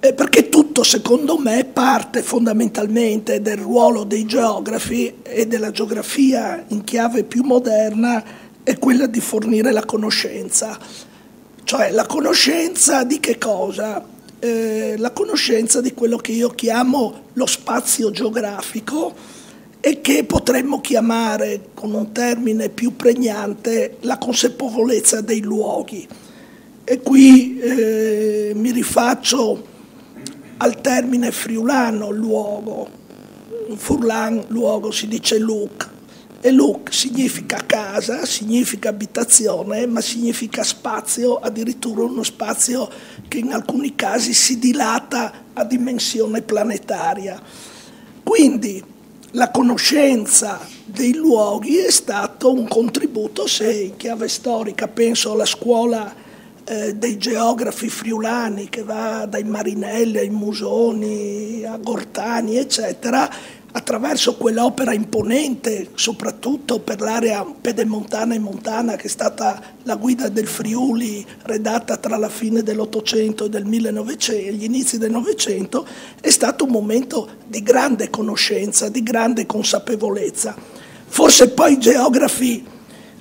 Eh, perché tutto, secondo me, parte fondamentalmente del ruolo dei geografi e della geografia in chiave più moderna, è quella di fornire la conoscenza. Cioè la conoscenza di che cosa? eh, la conoscenza di quello che io chiamo lo spazio geografico e che potremmo chiamare con un termine più pregnante la consapevolezza dei luoghi. E qui eh, mi rifaccio al termine friulano luogo, in furlan luogo si dice look, e look significa casa, significa abitazione, ma significa spazio, addirittura uno spazio che in alcuni casi si dilata a dimensione planetaria. Quindi la conoscenza dei luoghi è stato un contributo, se in chiave storica. Penso alla scuola eh, dei geografi friulani che va dai Marinelli ai Musoni a Gortani, eccetera, attraverso quell'opera imponente, soprattutto per l'area pedemontana e montana, che è stata la guida del Friuli, redatta tra la fine dell'Ottocento e del 1900, gli inizi del Novecento, è stato un momento di grande conoscenza, di grande consapevolezza. Forse poi i geografi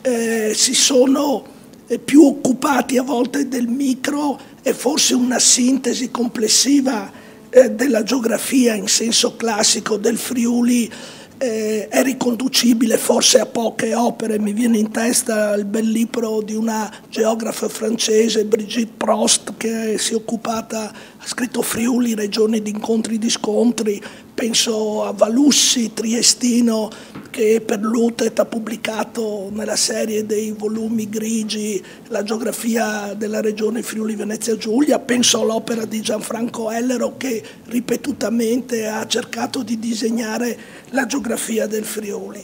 eh, si sono eh, più occupati a volte del micro e forse una sintesi complessiva eh, della geografia in senso classico del Friuli eh, è riconducibile forse a poche opere. Mi viene in testa il bel libro di una geografa francese, Brigitte Prost, che si è occupata, ha scritto Friuli, regioni di incontri e di scontri, penso a Valussi, triestino, che per l'UTET ha pubblicato nella serie dei volumi grigi la geografia della regione Friuli Venezia Giulia, penso all'opera di Gianfranco Ellero che ripetutamente ha cercato di disegnare la geografia del Friuli.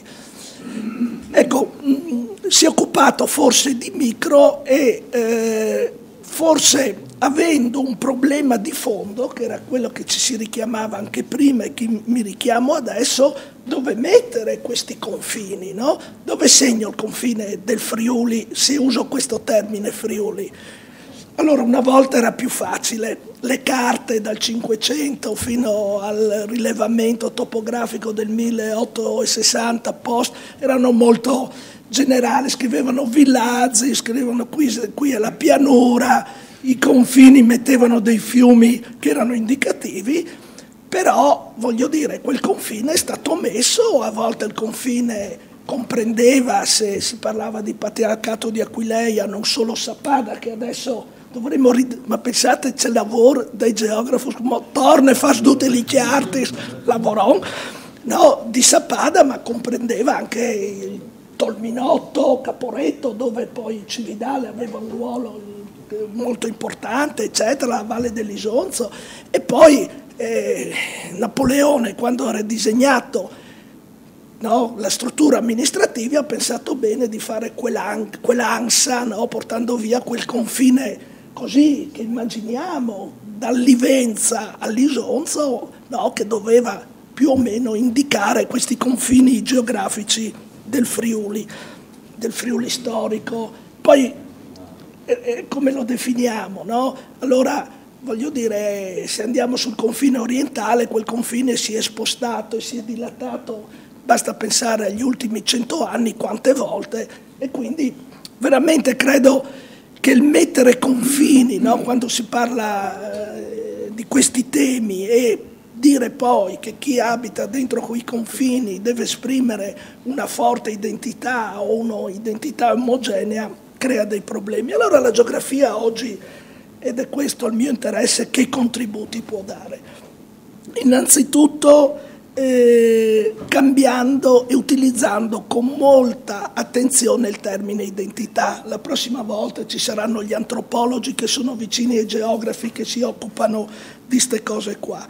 Ecco, mm, si è occupato forse di micro e eh, forse avendo un problema di fondo, che era quello che ci si richiamava anche prima e che mi richiamo adesso, dove mettere questi confini, no? dove segno il confine del Friuli, se uso questo termine Friuli. Allora una volta era più facile, le carte dal 500 fino al rilevamento topografico del 1860 post erano molto generali, scrivevano villaggi, scrivevano qui, qui la pianura, i confini mettevano dei fiumi che erano indicativi, però voglio dire, quel confine è stato messo, a volte il confine comprendeva, se si parlava di patriarcato di Aquileia, non solo Sappada, che adesso dovremmo ma pensate c'è lavoro dei geografi come torne fas tutte le chiarti lavorò no, di Sappada ma comprendeva anche il Tolminotto, Caporetto dove poi Cividale aveva un ruolo molto importante eccetera, la Valle dell'Isonzo e poi eh, Napoleone quando ha ridisegnato no, la struttura amministrativa ha pensato bene di fare quell'ansa no, portando via quel confine così che immaginiamo dall'Ivenza all'Isonzo no, che doveva più o meno indicare questi confini geografici del Friuli, del Friuli storico. Poi eh, eh come lo definiamo? No? Allora voglio dire, se andiamo sul confine orientale, quel confine si è spostato e si è dilatato, basta pensare agli ultimi cento anni quante volte e quindi veramente credo che il mettere confini, no? quando si parla eh, di questi temi e dire poi che chi abita dentro quei confini deve esprimere una forte identità o un'identità omogenea, crea dei problemi. Allora la geografia oggi ed è questo il mio interesse, che contributi può dare. Innanzitutto eh, cambiando e utilizzando con molta attenzione il termine identità. La prossima volta ci saranno gli antropologi che sono vicini ai geografi che si occupano di queste cose qua.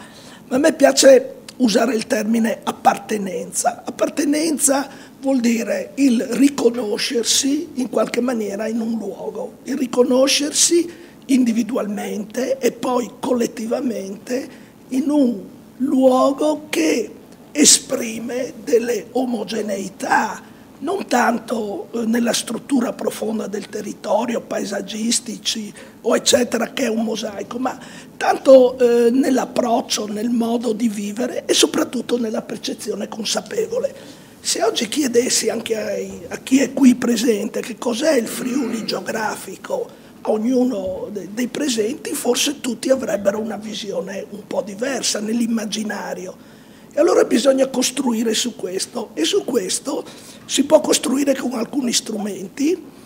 Ma a me piace usare il termine appartenenza. Appartenenza vuol dire il riconoscersi in qualche maniera in un luogo, il riconoscersi individualmente e poi collettivamente in un luogo che esprime delle omogeneità, non tanto eh, nella struttura profonda del territorio, paesaggistici o eccetera, che è un mosaico, ma tanto eh, nell'approccio, nel modo di vivere e soprattutto nella percezione consapevole. Se oggi chiedessi anche ai, a chi è qui presente che cos'è il Friuli geografico, ognuno dei presenti, forse tutti avrebbero una visione un po' diversa nell'immaginario. E allora bisogna costruire su questo. E su questo si può costruire con alcuni strumenti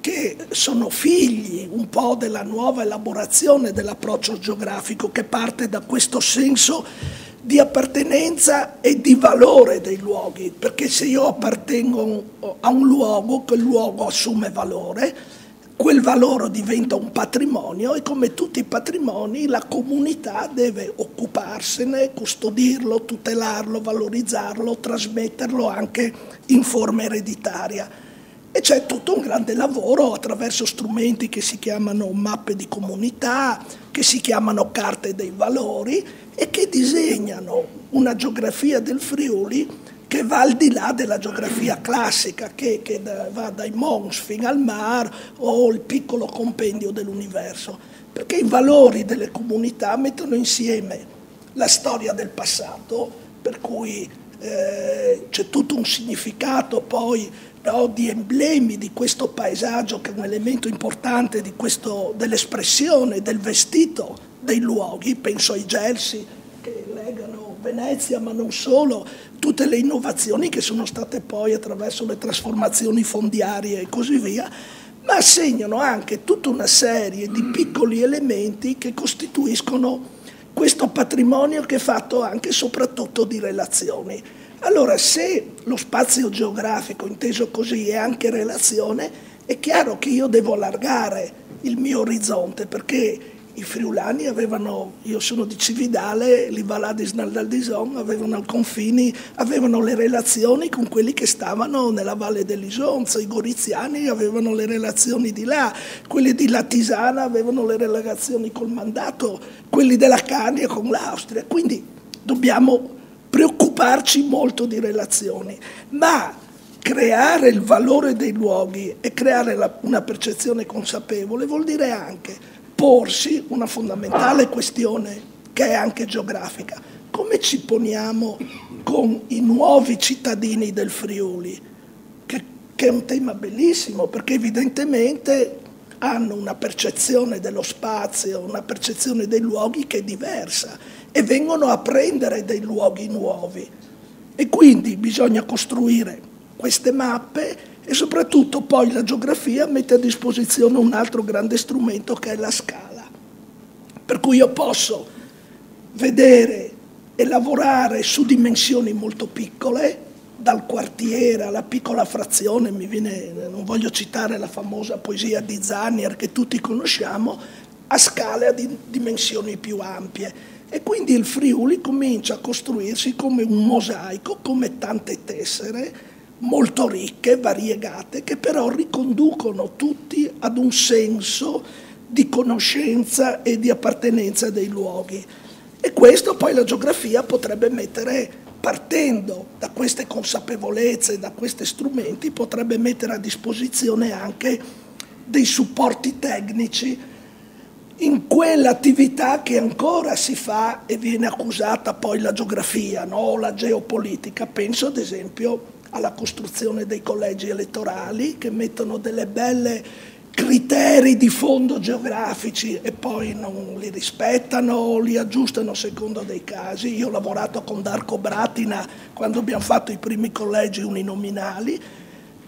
che sono figli un po' della nuova elaborazione dell'approccio geografico che parte da questo senso di appartenenza e di valore dei luoghi, perché se io appartengo a un luogo, quel luogo assume valore, quel valore diventa un patrimonio e come tutti i patrimoni la comunità deve occuparsene, custodirlo, tutelarlo, valorizzarlo, trasmetterlo anche in forma ereditaria. E c'è tutto un grande lavoro attraverso strumenti che si chiamano mappe di comunità, che si chiamano carte dei valori e che disegnano una geografia del Friuli che va al di là della geografia classica, che, che va dai Mons fino al Mar o il piccolo compendio dell'universo, perché i valori delle comunità mettono insieme la storia del passato, per cui eh, c'è tutto un significato poi no, di emblemi di questo paesaggio che è un elemento importante dell'espressione, del vestito dei luoghi, penso ai gelsi che legano Venezia, ma non solo, tutte le innovazioni che sono state poi attraverso le trasformazioni fondiarie e così via, ma segnano anche tutta una serie di piccoli elementi che costituiscono questo patrimonio che è fatto anche e soprattutto di relazioni. Allora, se lo spazio geografico, inteso così, è anche relazione, è chiaro che io devo allargare il mio orizzonte perché i friulani avevano, io sono di Cividale, li Valadis Naldaldison, avevano confini, avevano le relazioni con quelli che stavano nella valle dell'Isonzo, i goriziani avevano le relazioni di là, quelli di Latisana avevano le relazioni col mandato, quelli della Cania con l'Austria, quindi dobbiamo preoccuparci molto di relazioni, ma creare il valore dei luoghi e creare la, una percezione consapevole vuol dire anche porsi una fondamentale questione che è anche geografica. Come ci poniamo con i nuovi cittadini del Friuli? Che, che è un tema bellissimo perché evidentemente hanno una percezione dello spazio, una percezione dei luoghi che è diversa e vengono a prendere dei luoghi nuovi. E quindi bisogna costruire queste mappe e soprattutto poi la geografia mette a disposizione un altro grande strumento che è la scala. Per cui io posso vedere e lavorare su dimensioni molto piccole, dal quartiere alla piccola frazione, viene, non voglio citare la famosa poesia di Zanier che tutti conosciamo, a scale di dimensioni più ampie. E quindi il Friuli comincia a costruirsi come un mosaico, come tante tessere, molto ricche, variegate, che però riconducono tutti ad un senso di conoscenza e di appartenenza dei luoghi. E questo poi la geografia potrebbe mettere, partendo da queste consapevolezze, da questi strumenti, potrebbe mettere a disposizione anche dei supporti tecnici in quell'attività che ancora si fa e viene accusata poi la geografia no? o la geopolitica. Penso ad esempio alla costruzione dei collegi elettorali che mettono delle belle criteri di fondo geografici e poi non li rispettano o li aggiustano secondo dei casi. Io ho lavorato con Darco Bratina quando abbiamo fatto i primi collegi uninominali.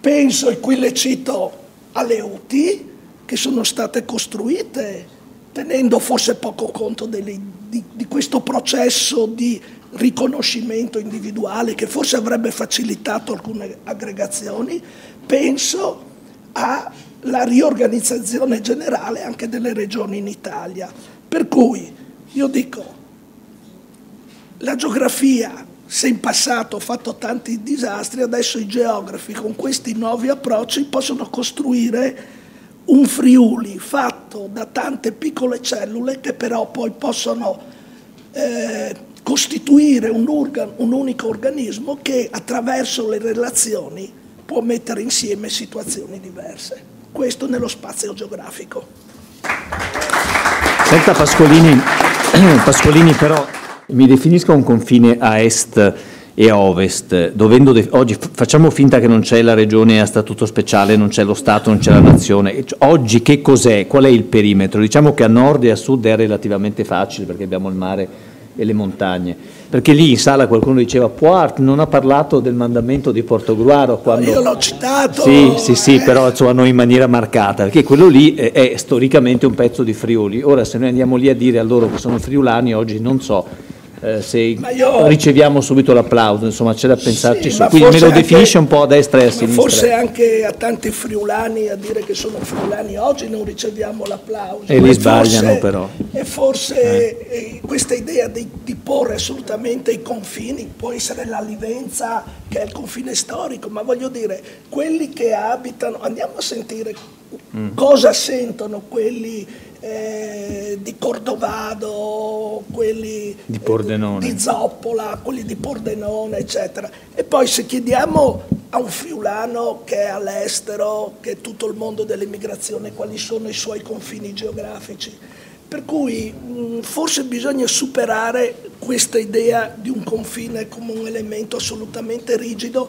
Penso, e qui le cito, alle UTI che sono state costruite tenendo forse poco conto delle, di, di questo processo di riconoscimento individuale che forse avrebbe facilitato alcune aggregazioni, penso alla riorganizzazione generale anche delle regioni in Italia. Per cui io dico, la geografia, se in passato ha fatto tanti disastri, adesso i geografi con questi nuovi approcci possono costruire un Friuli fatto da tante piccole cellule che però poi possono eh, costituire un, organ, un unico organismo che attraverso le relazioni può mettere insieme situazioni diverse. Questo nello spazio geografico. Senta Pascolini, Pascolini però mi definisca un confine a est e a ovest, dovendo oggi facciamo finta che non c'è la regione a statuto speciale, non c'è lo Stato, non c'è la nazione. Oggi che cos'è? Qual è il perimetro? Diciamo che a nord e a sud è relativamente facile perché abbiamo il mare e le montagne. Perché lì in sala qualcuno diceva Puart non ha parlato del mandamento di Portogruaro quando... Io l'ho citato! Sì, sì, sì, eh. però insomma non in maniera marcata, perché quello lì è, è, storicamente un pezzo di Friuli. Ora se noi andiamo lì a dire a loro che sono friulani, oggi non so eh, se io, riceviamo subito l'applauso, insomma c'è da pensarci sì, su, quindi me lo anche, definisce un po' a destra e a sinistra. Forse anche a tanti friulani a dire che sono friulani oggi non riceviamo l'applauso. E li sbagliano forse, però. E forse eh. questa idea di, di, porre assolutamente i confini, può essere la Livenza che è il confine storico, ma voglio dire, quelli che abitano, andiamo a sentire mm. cosa sentono quelli eh, di Cordovado, quelli di, Pordenone. di Zoppola, quelli di Pordenone, eccetera. E poi se chiediamo a un friulano che è all'estero, che è tutto il mondo dell'immigrazione, quali sono i suoi confini geografici. Per cui mh, forse bisogna superare questa idea di un confine come un elemento assolutamente rigido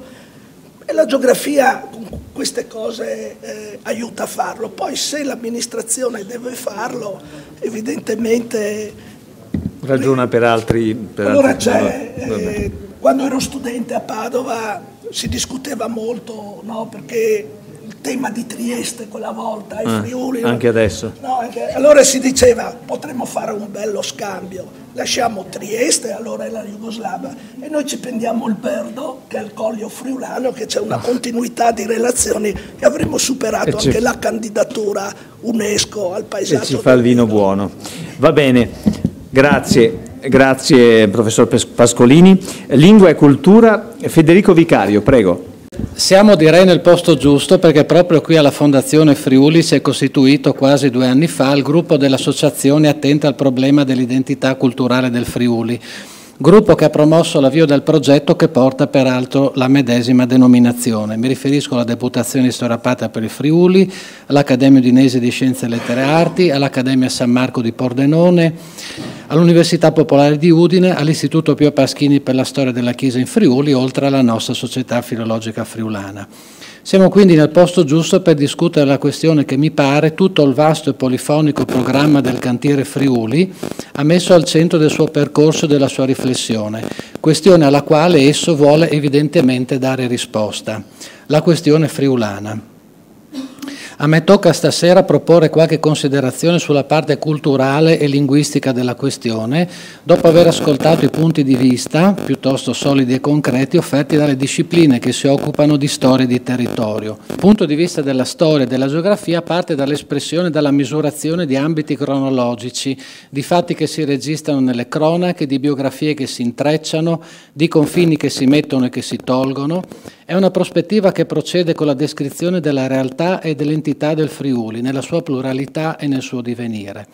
e la geografia con queste cose eh, aiuta a farlo. Poi se l'amministrazione deve farlo, evidentemente... Ragiona per altri... Per allora altri, c'è, eh, quando ero studente a Padova si discuteva molto, no, perché il tema di Trieste quella volta, i ah, Friuli... Anche adesso. No, anche, allora si diceva potremmo fare un bello scambio lasciamo Trieste, allora è la Jugoslava, e noi ci prendiamo il Berdo, che è il Coglio Friulano, che c'è una continuità di relazioni e avremmo superato anche la candidatura UNESCO al paesaggio. E ci fa il vino buono. Va bene, grazie. Grazie professor Pascolini. Lingua e cultura, Federico Vicario, prego. Siamo direi nel posto giusto perché proprio qui alla Fondazione Friuli si è costituito quasi due anni fa il gruppo dell'associazione attenta al problema dell'identità culturale del Friuli gruppo che ha promosso l'avvio del progetto che porta peraltro la medesima denominazione. Mi riferisco alla Deputazione Patria per il Friuli, all'Accademia Udinese di Scienze, Lettere e Arti, all'Accademia San Marco di Pordenone, all'Università Popolare di Udine, all'Istituto Pio Paschini per la Storia della Chiesa in Friuli, oltre alla nostra Società Filologica Friulana. Siamo quindi nel posto giusto per discutere la questione che mi pare tutto il vasto e polifonico programma del cantiere Friuli ha messo al centro del suo percorso e della sua riflessione, questione alla quale esso vuole evidentemente dare risposta, la questione friulana. A me tocca stasera proporre qualche considerazione sulla parte culturale e linguistica della questione, dopo aver ascoltato i punti di vista, piuttosto solidi e concreti, offerti dalle discipline che si occupano di storia e di territorio. Il punto di vista della storia e della geografia parte dall'espressione e dalla misurazione di ambiti cronologici, di fatti che si registrano nelle cronache, di biografie che si intrecciano, di confini che si mettono e che si tolgono è una prospettiva che procede con la descrizione della realtà e dell'entità del Friuli, nella sua pluralità e nel suo divenire.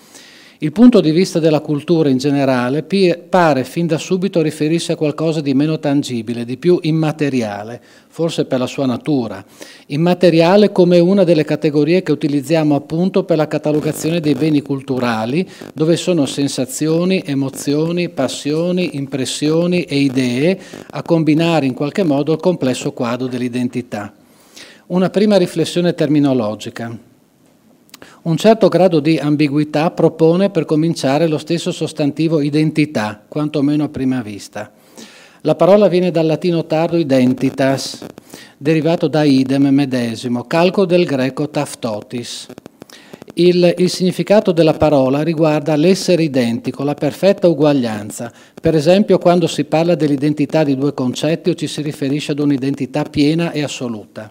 Il punto di vista della cultura in generale pare fin da subito riferirsi a qualcosa di meno tangibile, di più immateriale, forse per la sua natura. Immateriale come una delle categorie che utilizziamo appunto per la catalogazione dei beni culturali, dove sono sensazioni, emozioni, passioni, impressioni e idee a combinare in qualche modo il complesso quadro dell'identità. Una prima riflessione terminologica. Un certo grado di ambiguità propone per cominciare lo stesso sostantivo identità, quantomeno a prima vista. La parola viene dal latino tardo identitas, derivato da idem medesimo, calco del greco taftotis. Il, il, significato della parola riguarda l'essere identico, la perfetta uguaglianza. Per esempio, quando si parla dell'identità di due concetti o ci si riferisce ad un'identità piena e assoluta.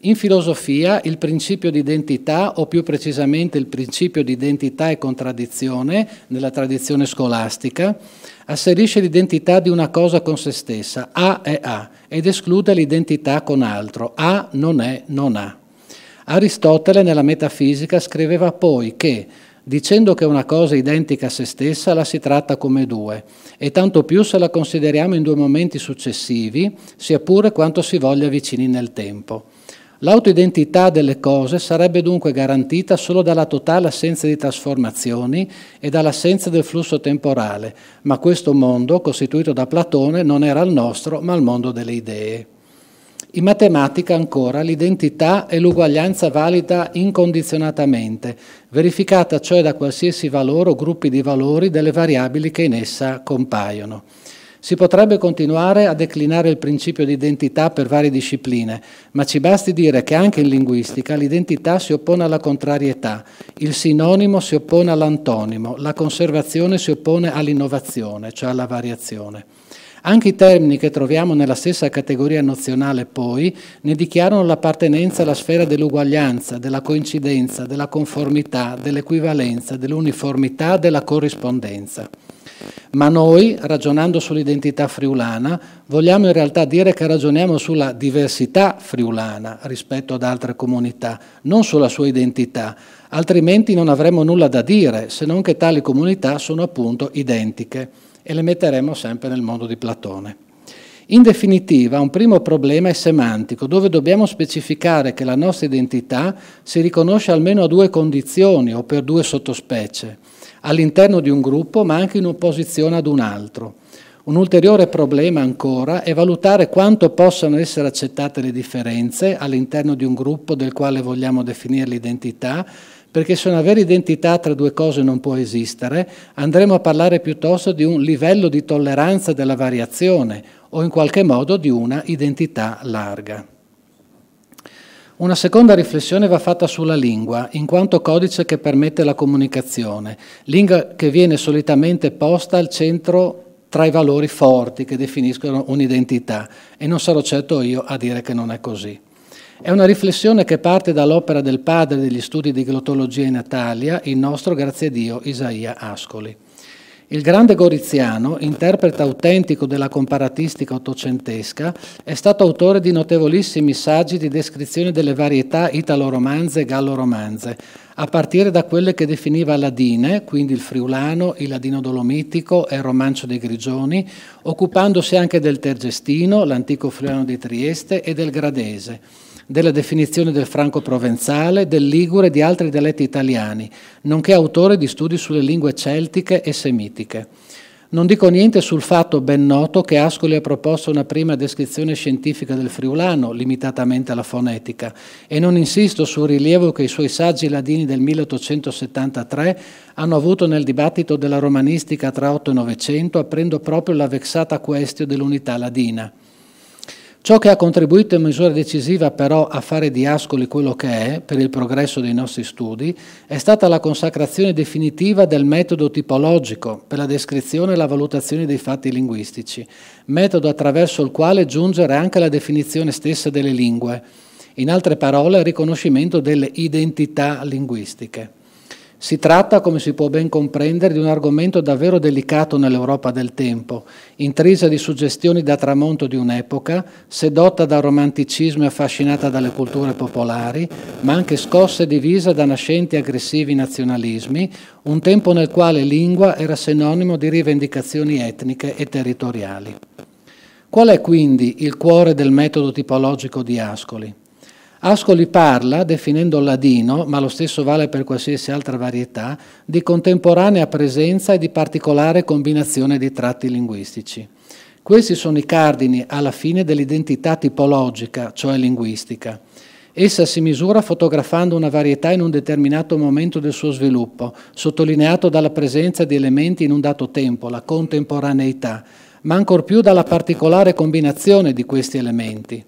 In filosofia il principio di identità, o più precisamente il principio di identità e contraddizione, nella tradizione scolastica, asserisce l'identità di una cosa con se stessa, A è A, ed esclude l'identità con altro, A non è non ha. Aristotele nella metafisica scriveva poi che, dicendo che una cosa è identica a se stessa, la si tratta come due, e tanto più se la consideriamo in due momenti successivi, sia pure quanto si voglia vicini nel tempo. L'autoidentità delle cose sarebbe dunque garantita solo dalla totale assenza di trasformazioni e dall'assenza del flusso temporale, ma questo mondo, costituito da Platone, non era il nostro, ma il mondo delle idee. In matematica ancora l'identità è l'uguaglianza valida incondizionatamente, verificata cioè da qualsiasi valore o gruppi di valori delle variabili che in essa compaiono. Si potrebbe continuare a declinare il principio di identità per varie discipline, ma ci basti dire che anche in linguistica l'identità si oppone alla contrarietà, il sinonimo si oppone all'antonimo, la conservazione si oppone all'innovazione, cioè alla variazione. Anche i termini che troviamo nella stessa categoria nozionale, poi, ne dichiarano l'appartenenza alla sfera dell'uguaglianza, della coincidenza, della conformità, dell'equivalenza, dell'uniformità, della corrispondenza. Ma noi, ragionando sull'identità friulana, vogliamo in realtà dire che ragioniamo sulla diversità friulana rispetto ad altre comunità, non sulla sua identità, altrimenti non avremmo nulla da dire, se non che tali comunità sono appunto identiche e le metteremo sempre nel mondo di Platone. In definitiva, un primo problema è semantico, dove dobbiamo specificare che la nostra identità si riconosce almeno a due condizioni o per due sottospecie all'interno di un gruppo ma anche in opposizione ad un altro. Un ulteriore problema ancora è valutare quanto possano essere accettate le differenze all'interno di un gruppo del quale vogliamo definire l'identità, perché se una vera identità tra due cose non può esistere, andremo a parlare piuttosto di un livello di tolleranza della variazione o in qualche modo di una identità larga. Una seconda riflessione va fatta sulla lingua, in quanto codice che permette la comunicazione, lingua che viene solitamente posta al centro tra i valori forti che definiscono un'identità e non sarò certo io a dire che non è così. È una riflessione che parte dall'opera del padre degli studi di glottologia in Italia, il nostro, grazie a Dio, Isaia Ascoli. Il grande Goriziano, interprete autentico della comparatistica ottocentesca, è stato autore di notevolissimi saggi di descrizione delle varietà italo-romanze e gallo-romanze, a partire da quelle che definiva ladine, quindi il friulano, il ladino dolomitico e il romancio dei Grigioni, occupandosi anche del tergestino, l'antico friulano di Trieste e del gradese della definizione del franco-provenzale, del ligure e di altri dialetti italiani, nonché autore di studi sulle lingue celtiche e semitiche. Non dico niente sul fatto ben noto che Ascoli ha proposto una prima descrizione scientifica del friulano, limitatamente alla fonetica, e non insisto sul rilievo che i suoi saggi ladini del 1873 hanno avuto nel dibattito della romanistica tra 8 e 900, aprendo proprio la vexata questione dell'unità ladina. Ciò che ha contribuito in misura decisiva però a fare di Ascoli quello che è per il progresso dei nostri studi è stata la consacrazione definitiva del metodo tipologico per la descrizione e la valutazione dei fatti linguistici, metodo attraverso il quale giungere anche alla definizione stessa delle lingue, in altre parole il riconoscimento delle identità linguistiche. Si tratta, come si può ben comprendere, di un argomento davvero delicato nell'Europa del tempo, intrisa di suggestioni da tramonto di un'epoca, sedotta dal romanticismo e affascinata dalle culture popolari, ma anche scossa e divisa da nascenti aggressivi nazionalismi, un tempo nel quale lingua era sinonimo di rivendicazioni etniche e territoriali. Qual è quindi il cuore del metodo tipologico di Ascoli? Ascoli parla, definendo ladino, ma lo stesso vale per qualsiasi altra varietà, di contemporanea presenza e di particolare combinazione di tratti linguistici. Questi sono i cardini alla fine dell'identità tipologica, cioè linguistica. Essa si misura fotografando una varietà in un determinato momento del suo sviluppo, sottolineato dalla presenza di elementi in un dato tempo, la contemporaneità, ma ancor più dalla particolare combinazione di questi elementi.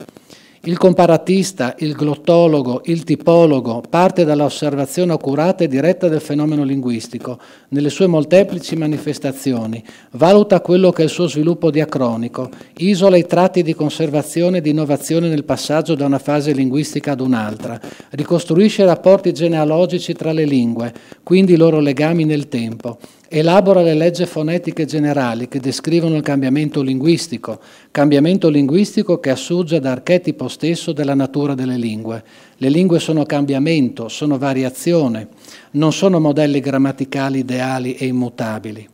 Il comparatista, il glottologo, il tipologo parte dall'osservazione accurata e diretta del fenomeno linguistico, nelle sue molteplici manifestazioni, valuta quello che è il suo sviluppo diacronico, isola i tratti di conservazione e di innovazione nel passaggio da una fase linguistica ad un'altra, ricostruisce i rapporti genealogici tra le lingue, quindi i loro legami nel tempo, elabora le leggi fonetiche generali che descrivono il cambiamento linguistico, cambiamento linguistico che assurge ad archetipo stesso della natura delle lingue. Le lingue sono cambiamento, sono variazione, non sono modelli grammaticali ideali e immutabili.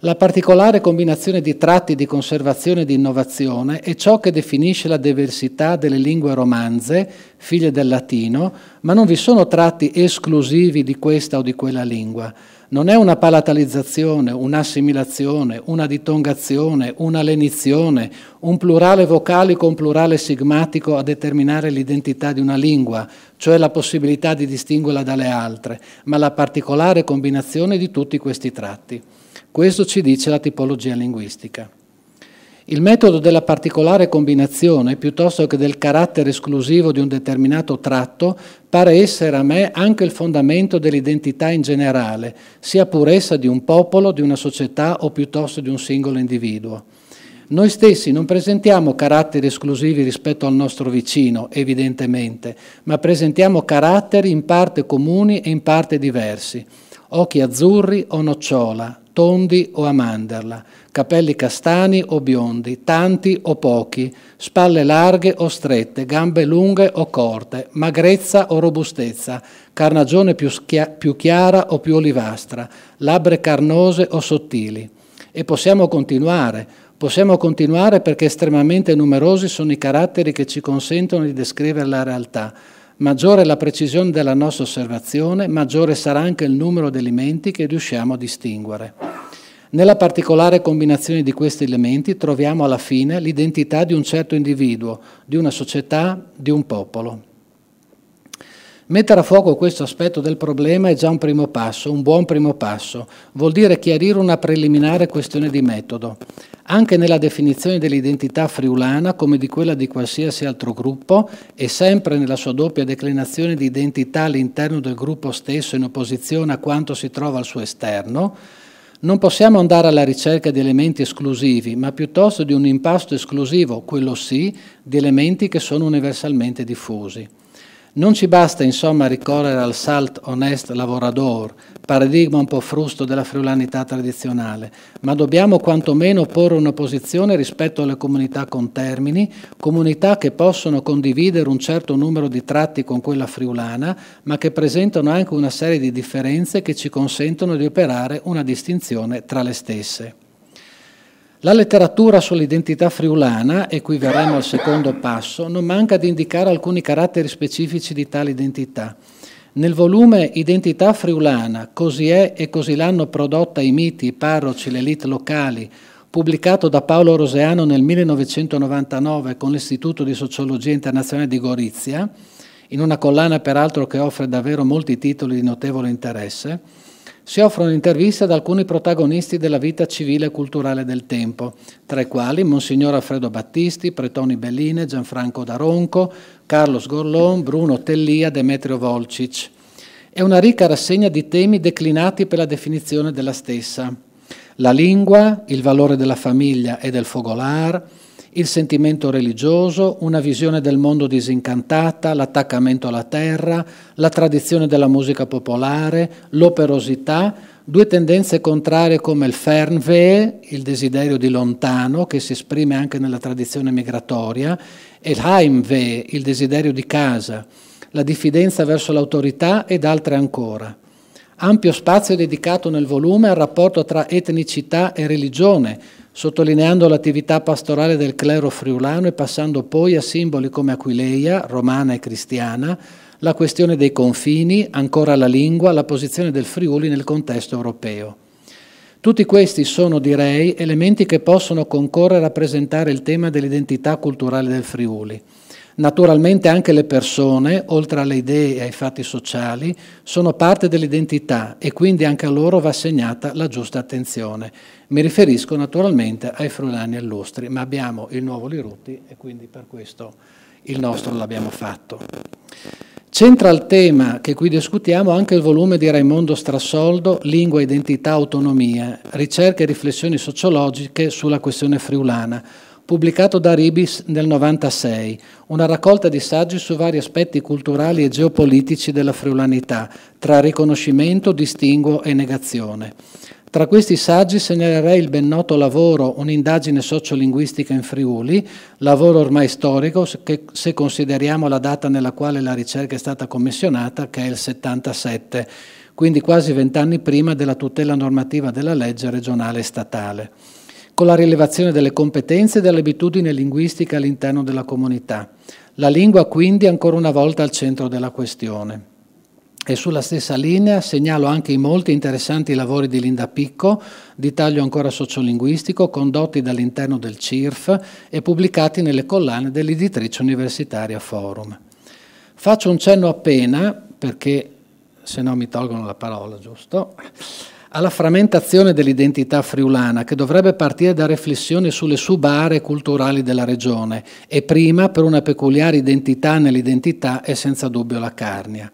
La particolare combinazione di tratti di conservazione e di innovazione è ciò che definisce la diversità delle lingue romanze, figlie del latino, ma non vi sono tratti esclusivi di questa o di quella lingua. Non è una palatalizzazione, un'assimilazione, una ditongazione, una lenizione, un plurale vocalico, un plurale sigmatico a determinare l'identità di una lingua, cioè la possibilità di distinguerla dalle altre, ma la particolare combinazione di tutti questi tratti. Questo ci dice la tipologia linguistica. Il metodo della particolare combinazione, piuttosto che del carattere esclusivo di un determinato tratto, pare essere a me anche il fondamento dell'identità in generale, sia pur essa di un popolo, di una società o piuttosto di un singolo individuo. Noi stessi non presentiamo caratteri esclusivi rispetto al nostro vicino, evidentemente, ma presentiamo caratteri in parte comuni e in parte diversi. Occhi azzurri o nocciola, tondi o a manderla, capelli castani o biondi, tanti o pochi, spalle larghe o strette, gambe lunghe o corte, magrezza o robustezza, carnagione più, più chiara o più olivastra, labbra carnose o sottili. E possiamo continuare, possiamo continuare perché estremamente numerosi sono i caratteri che ci consentono di descrivere la realtà maggiore è la precisione della nostra osservazione, maggiore sarà anche il numero di elementi che riusciamo a distinguere. Nella particolare combinazione di questi elementi troviamo alla fine l'identità di un certo individuo, di una società, di un popolo. Mettere a fuoco questo aspetto del problema è già un primo passo, un buon primo passo. Vuol dire chiarire una preliminare questione di metodo. Anche nella definizione dell'identità friulana, come di quella di qualsiasi altro gruppo, e sempre nella sua doppia declinazione di identità all'interno del gruppo stesso in opposizione a quanto si trova al suo esterno, non possiamo andare alla ricerca di elementi esclusivi, ma piuttosto di un impasto esclusivo, quello sì, di elementi che sono universalmente diffusi. Non ci basta insomma ricorrere al salt honest lavorador, paradigma un po' frusto della friulanità tradizionale, ma dobbiamo quantomeno porre una posizione rispetto alle comunità con termini, comunità che possono condividere un certo numero di tratti con quella friulana, ma che presentano anche una serie di differenze che ci consentono di operare una distinzione tra le stesse. La letteratura sull'identità friulana, e qui verremo al secondo passo, non manca di indicare alcuni caratteri specifici di tale identità. Nel volume Identità friulana, così è e così l'hanno prodotta i miti, i parroci, le elite locali, pubblicato da Paolo Roseano nel 1999 con l'Istituto di Sociologia Internazionale di Gorizia, in una collana peraltro che offre davvero molti titoli di notevole interesse, si offrono interviste ad alcuni protagonisti della vita civile e culturale del tempo, tra i quali Monsignor Alfredo Battisti, Pretoni Belline, Gianfranco Daronco, Carlos Gorlon, Bruno Tellia, Demetrio Volcic. È una ricca rassegna di temi declinati per la definizione della stessa. La lingua, il valore della famiglia e del fogolar, il sentimento religioso, una visione del mondo disincantata, l'attaccamento alla terra, la tradizione della musica popolare, l'operosità, due tendenze contrarie come il Fernweh, il desiderio di lontano, che si esprime anche nella tradizione migratoria, e il Heimweh, il desiderio di casa, la diffidenza verso l'autorità ed altre ancora. Ampio spazio dedicato nel volume al rapporto tra etnicità e religione, sottolineando l'attività pastorale del clero friulano e passando poi a simboli come Aquileia, romana e cristiana, la questione dei confini, ancora la lingua, la posizione del Friuli nel contesto europeo. Tutti questi sono, direi, elementi che possono concorrere a rappresentare il tema dell'identità culturale del Friuli. Naturalmente anche le persone, oltre alle idee e ai fatti sociali, sono parte dell'identità e quindi anche a loro va assegnata la giusta attenzione. Mi riferisco naturalmente ai friulani illustri, ma abbiamo il nuovo Lirutti e quindi per questo il nostro l'abbiamo fatto. C'entra il tema che qui discutiamo anche il volume di Raimondo Strassoldo, Lingua, Identità, Autonomia, ricerche e riflessioni sociologiche sulla questione friulana, pubblicato da Ribis nel 96, una raccolta di saggi su vari aspetti culturali e geopolitici della friulanità, tra riconoscimento, distinguo e negazione. Tra questi saggi segnalerei il ben noto lavoro Un'indagine sociolinguistica in Friuli, lavoro ormai storico che, se consideriamo la data nella quale la ricerca è stata commissionata, che è il 77, quindi quasi vent'anni prima della tutela normativa della legge regionale e statale, con la rilevazione delle competenze e delle abitudini linguistiche all'interno della comunità. La lingua quindi ancora una volta al centro della questione. E sulla stessa linea segnalo anche i molti interessanti lavori di Linda Picco, di taglio ancora sociolinguistico, condotti dall'interno del CIRF e pubblicati nelle collane dell'editrice universitaria Forum. Faccio un cenno appena, perché se no mi tolgono la parola, giusto? Alla frammentazione dell'identità friulana che dovrebbe partire da riflessioni sulle subaree culturali della regione e prima per una peculiare identità nell'identità è senza dubbio la Carnia.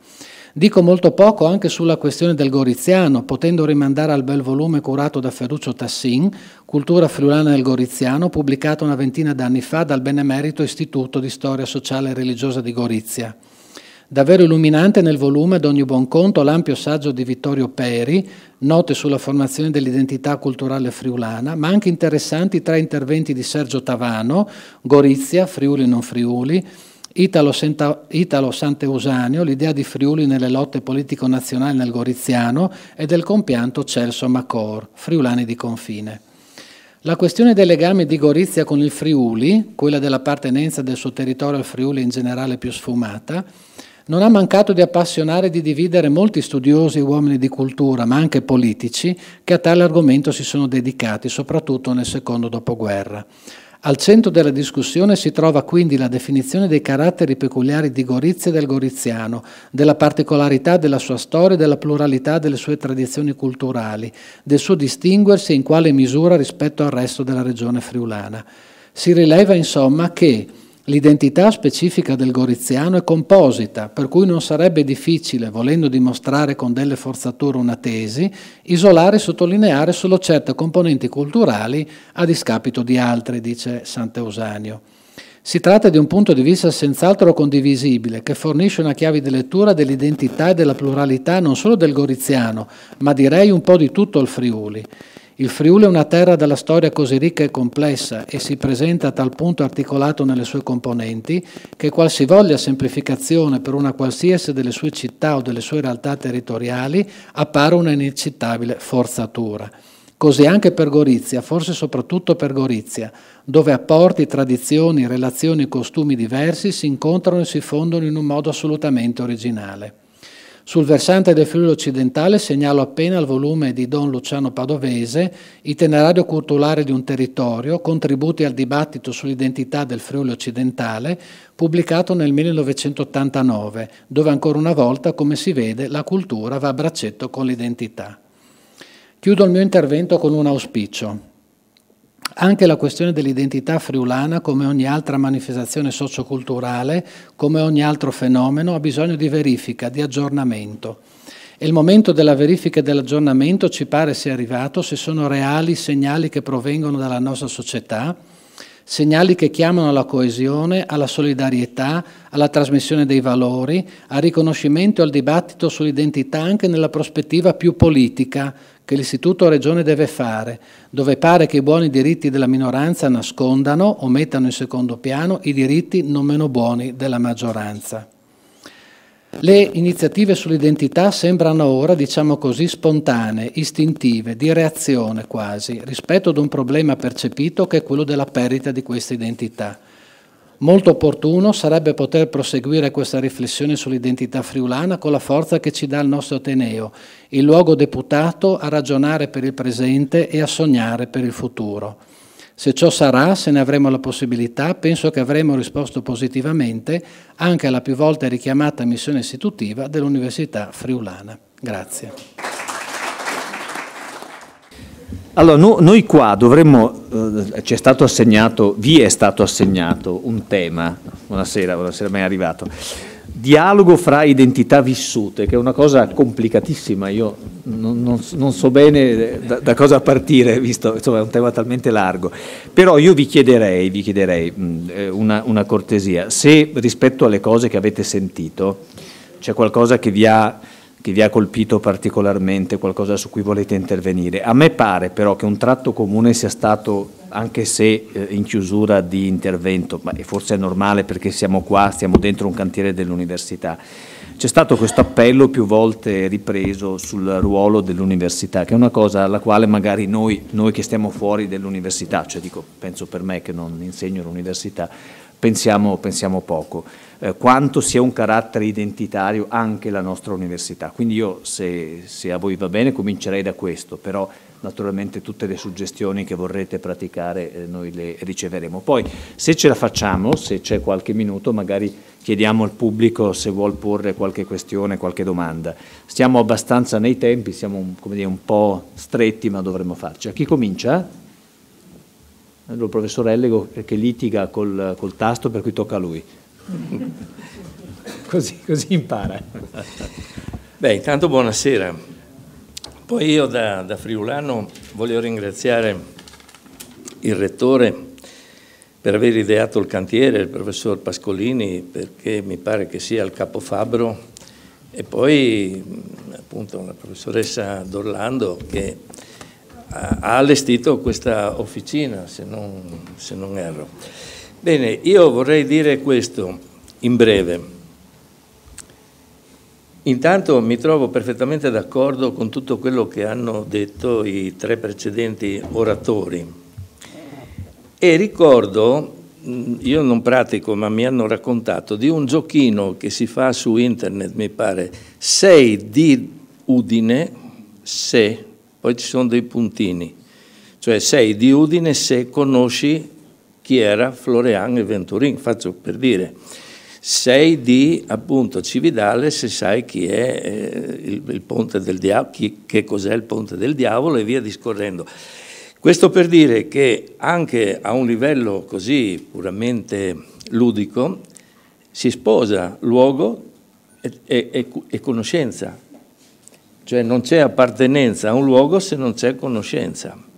Dico molto poco anche sulla questione del Goriziano, potendo rimandare al bel volume curato da Ferruccio Tassin, Cultura friulana del Goriziano, pubblicato una ventina d'anni fa dal Benemerito Istituto di Storia Sociale e Religiosa di Gorizia. Davvero illuminante nel volume, ad ogni buon conto, l'ampio saggio di Vittorio Peri, note sulla formazione dell'identità culturale friulana, ma anche interessanti tre interventi di Sergio Tavano, Gorizia, Friuli non Friuli, Italo, Santa, Italo Sant'Eusanio, l'idea di Friuli nelle lotte politico-nazionali nel Goriziano e del compianto Celso Macor, friulani di confine. La questione dei legami di Gorizia con il Friuli, quella dell'appartenenza del suo territorio al Friuli in generale più sfumata, non ha mancato di appassionare e di dividere molti studiosi e uomini di cultura, ma anche politici, che a tale argomento si sono dedicati, soprattutto nel secondo dopoguerra. Al centro della discussione si trova quindi la definizione dei caratteri peculiari di Gorizia e del Goriziano, della particolarità della sua storia e della pluralità delle sue tradizioni culturali, del suo distinguersi in quale misura rispetto al resto della regione friulana. Si rileva insomma che L'identità specifica del goriziano è composita, per cui non sarebbe difficile, volendo dimostrare con delle forzature una tesi, isolare e sottolineare solo certe componenti culturali a discapito di altre, dice Sant'Eusanio. Si tratta di un punto di vista senz'altro condivisibile, che fornisce una chiave di lettura dell'identità e della pluralità non solo del goriziano, ma direi un po' di tutto il Friuli. Il Friuli è una terra dalla storia così ricca e complessa e si presenta a tal punto articolato nelle sue componenti che qualsivoglia semplificazione per una qualsiasi delle sue città o delle sue realtà territoriali appare una inaccettabile forzatura. Così anche per Gorizia, forse soprattutto per Gorizia, dove apporti, tradizioni, relazioni e costumi diversi si incontrano e si fondono in un modo assolutamente originale. Sul versante del Friuli occidentale segnalo appena il volume di Don Luciano Padovese, Itinerario culturale di un territorio, contributi al dibattito sull'identità del Friuli occidentale, pubblicato nel 1989, dove ancora una volta, come si vede, la cultura va a braccetto con l'identità. Chiudo il mio intervento con un auspicio. Anche la questione dell'identità friulana, come ogni altra manifestazione socioculturale, come ogni altro fenomeno, ha bisogno di verifica, di aggiornamento. E il momento della verifica e dell'aggiornamento ci pare sia arrivato se sono reali segnali che provengono dalla nostra società, segnali che chiamano alla coesione, alla solidarietà, alla trasmissione dei valori, al riconoscimento e al dibattito sull'identità anche nella prospettiva più politica, che l'Istituto Regione deve fare, dove pare che i buoni diritti della minoranza nascondano o mettano in secondo piano i diritti non meno buoni della maggioranza. Le iniziative sull'identità sembrano ora, diciamo così, spontanee, istintive, di reazione quasi, rispetto ad un problema percepito che è quello della perdita di questa identità. Molto opportuno sarebbe poter proseguire questa riflessione sull'identità friulana con la forza che ci dà il nostro Ateneo, il luogo deputato a ragionare per il presente e a sognare per il futuro. Se ciò sarà, se ne avremo la possibilità, penso che avremo risposto positivamente anche alla più volte richiamata missione istitutiva dell'Università Friulana. Grazie. Allora, no, noi qua dovremmo, eh, ci è stato assegnato, vi è stato assegnato un tema, buonasera, buonasera, è arrivato, dialogo fra identità vissute, che è una cosa complicatissima, io non, non, non so bene da, da, cosa partire, visto insomma è un tema talmente largo, però io vi chiederei, vi chiederei mh, eh, una, una cortesia, se rispetto alle cose che avete sentito c'è qualcosa che vi ha che vi ha colpito particolarmente, qualcosa su cui volete intervenire. A me pare però che un tratto comune sia stato, anche se eh, in chiusura di intervento, ma forse è normale perché siamo qua, stiamo dentro un cantiere dell'università, c'è stato questo appello più volte ripreso sul ruolo dell'università, che è una cosa alla quale magari noi, noi che stiamo fuori dell'università, cioè dico, penso per me che non insegno all'università, pensiamo, pensiamo, poco. Eh, quanto sia un carattere identitario anche la nostra università. Quindi io, se, se a voi va bene, comincerei da questo, però naturalmente tutte le suggestioni che vorrete praticare eh, noi le riceveremo. Poi se ce la facciamo, se c'è qualche minuto, magari chiediamo al pubblico se vuol porre qualche questione, qualche domanda. Stiamo abbastanza nei tempi, siamo dire, un po' stretti ma dovremmo farci. A chi comincia? Il professor Ellego che litiga col, col tasto per cui tocca a lui. così, così impara. Beh, intanto buonasera. Poi io da, da Friulano voglio ringraziare il rettore per aver ideato il cantiere, il professor Pascolini, perché mi pare che sia il capofabbro, e poi appunto la professoressa Dorlando che ha allestito questa officina, se non, se non erro. Bene, io vorrei dire questo in breve. Intanto mi trovo perfettamente d'accordo con tutto quello che hanno detto i tre precedenti oratori e ricordo, io non pratico ma mi hanno raccontato, di un giochino che si fa su internet mi pare, sei di Udine se, poi ci sono dei puntini, cioè sei di Udine se conosci chi era Florean e Venturin, faccio per dire sei di appunto Cividale se sai chi è eh, il, il, ponte del diavolo, chi, che cos'è il ponte del diavolo e via discorrendo. Questo per dire che anche a un livello così puramente ludico si sposa luogo e, e, e conoscenza, cioè non c'è appartenenza a un luogo se non c'è conoscenza.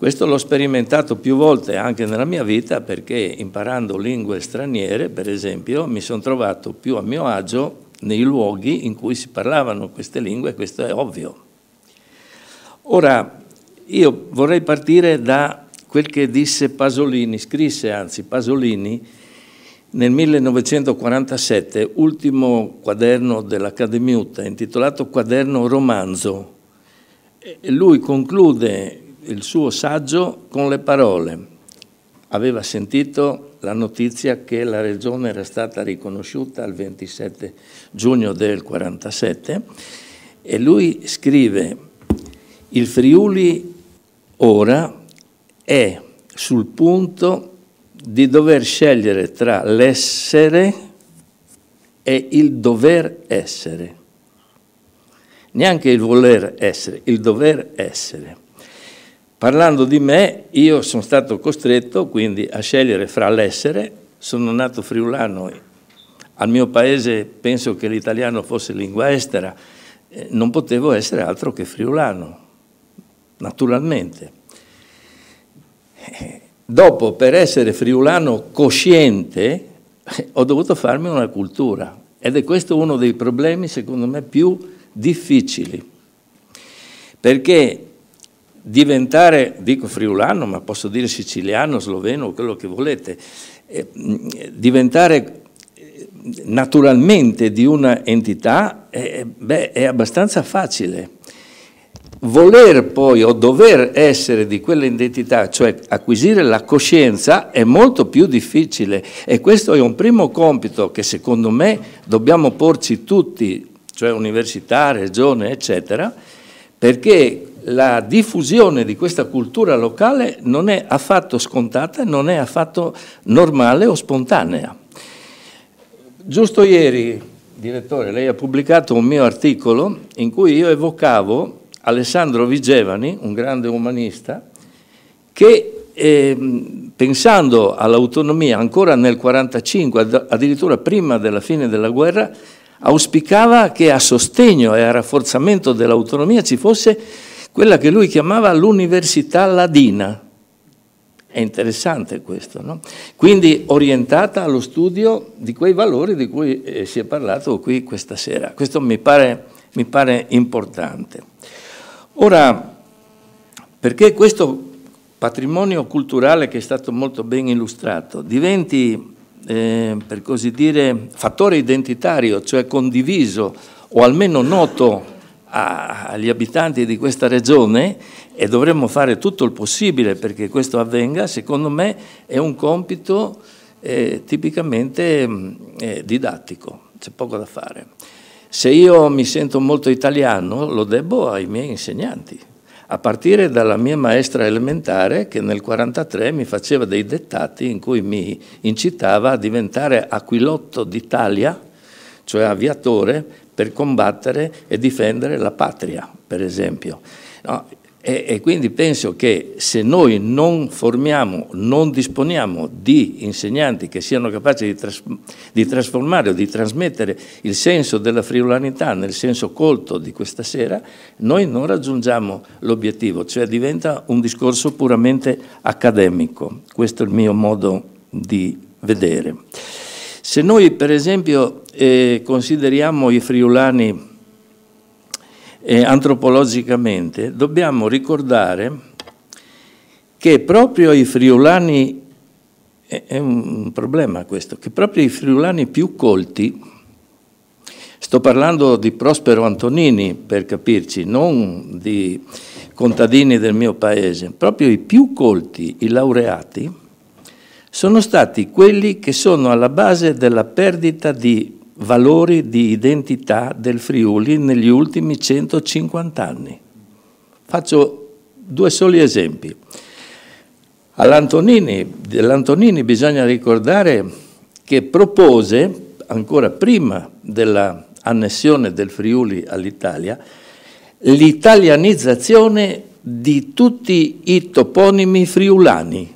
Questo l'ho sperimentato più volte anche nella mia vita perché imparando lingue straniere, per esempio, mi sono trovato più a mio agio nei luoghi in cui si parlavano queste lingue, questo è ovvio. Ora, io vorrei partire da quel che disse Pasolini, scrisse anzi Pasolini nel 1947, ultimo quaderno dell'Accademiutta, intitolato Quaderno Romanzo. E lui conclude il suo saggio con le parole. Aveva sentito la notizia che la regione era stata riconosciuta il 27 giugno del 47 e lui scrive il Friuli ora è sul punto di dover scegliere tra l'essere e il dover essere. Neanche il voler essere, il dover essere. Parlando di me, io sono stato costretto quindi a scegliere fra l'essere, sono nato friulano, al mio paese penso che l'italiano fosse lingua estera, eh, non potevo essere altro che friulano, naturalmente. Eh, dopo, per essere friulano cosciente, ho dovuto farmi una cultura. Ed è questo uno dei problemi, secondo me, più difficili, perché diventare, dico friulano, ma posso dire siciliano, sloveno, quello che volete, eh, diventare eh, naturalmente di una entità eh, beh, è abbastanza facile. Voler poi o dover essere di quell'identità, cioè acquisire la coscienza, è molto più difficile e questo è un primo compito che secondo me dobbiamo porci tutti, cioè università, regione, eccetera, perché la diffusione di questa cultura locale non è affatto scontata, non è affatto normale o spontanea. Giusto ieri, direttore, lei ha pubblicato un mio articolo in cui io evocavo Alessandro Vigevani, un grande umanista, che eh, pensando all'autonomia ancora nel 1945, addirittura prima della fine della guerra, auspicava che a sostegno e a rafforzamento dell'autonomia ci fosse quella che lui chiamava l'università ladina. È interessante questo, no? Quindi orientata allo studio di quei valori di cui eh, si è parlato qui questa sera. Questo mi pare, mi pare importante. Ora, perché questo patrimonio culturale che è stato molto ben illustrato diventi eh, per così dire, fattore identitario, cioè condiviso o almeno noto a, agli abitanti di questa regione e dovremmo fare tutto il possibile perché questo avvenga, secondo me è un compito eh, tipicamente mm, eh, didattico, c'è poco da fare. Se io mi sento molto italiano lo debbo ai miei insegnanti, a partire dalla mia maestra elementare che nel 1943 mi faceva dei dettati in cui mi incitava a diventare aquilotto d'Italia, cioè aviatore, per combattere e difendere la patria, per esempio. No, e, e, quindi penso che se noi non formiamo, non disponiamo di insegnanti che siano capaci di, tras di trasformare o di trasmettere il senso della friulanità nel senso colto di questa sera, noi non raggiungiamo l'obiettivo, cioè diventa un discorso puramente accademico. Questo è il mio modo di vedere. Se noi per esempio eh, consideriamo i friulani eh, antropologicamente, dobbiamo ricordare che proprio i friulani, è un problema questo, che proprio i friulani più colti, sto parlando di Prospero Antonini per capirci, non di contadini del mio paese, proprio i più colti, i laureati, sono stati quelli che sono alla base della perdita di valori di identità del Friuli negli ultimi 150 anni. Faccio due soli esempi. All'Antonini, dell'Antonini bisogna ricordare che propose, ancora prima dell'annessione del Friuli all'Italia, l'italianizzazione di tutti i toponimi friulani.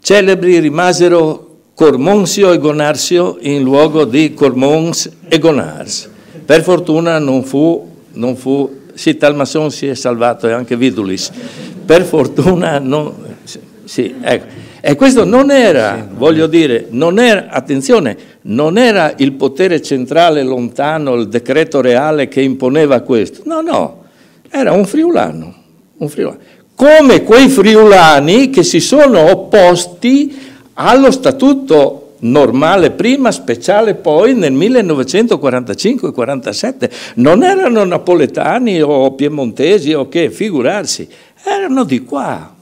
Celebri rimasero Cormonsio e Gonarsio in luogo di Cormons e Gonars. Per fortuna non fu, non fu sì, Talmasson si è salvato e anche Vidulis. Per fortuna non, sì, ecco. E questo non era, voglio dire, non era, attenzione, non era il potere centrale lontano, il decreto reale che imponeva questo. No, no, era un friulano, un friulano. Come quei friulani che si sono opposti allo statuto normale prima, speciale poi nel 1945-47. Non erano napoletani o piemontesi o che, figurarsi, erano di qua.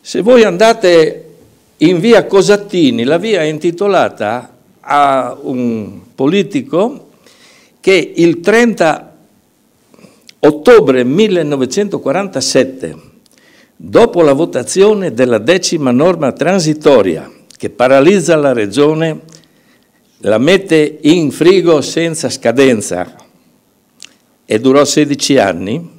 Se voi andate in via Cosattini, la via è intitolata a un politico che il 30 ottobre 1947 Dopo la votazione della decima norma transitoria che paralizza la Regione, la mette in frigo senza scadenza e durò 16 anni,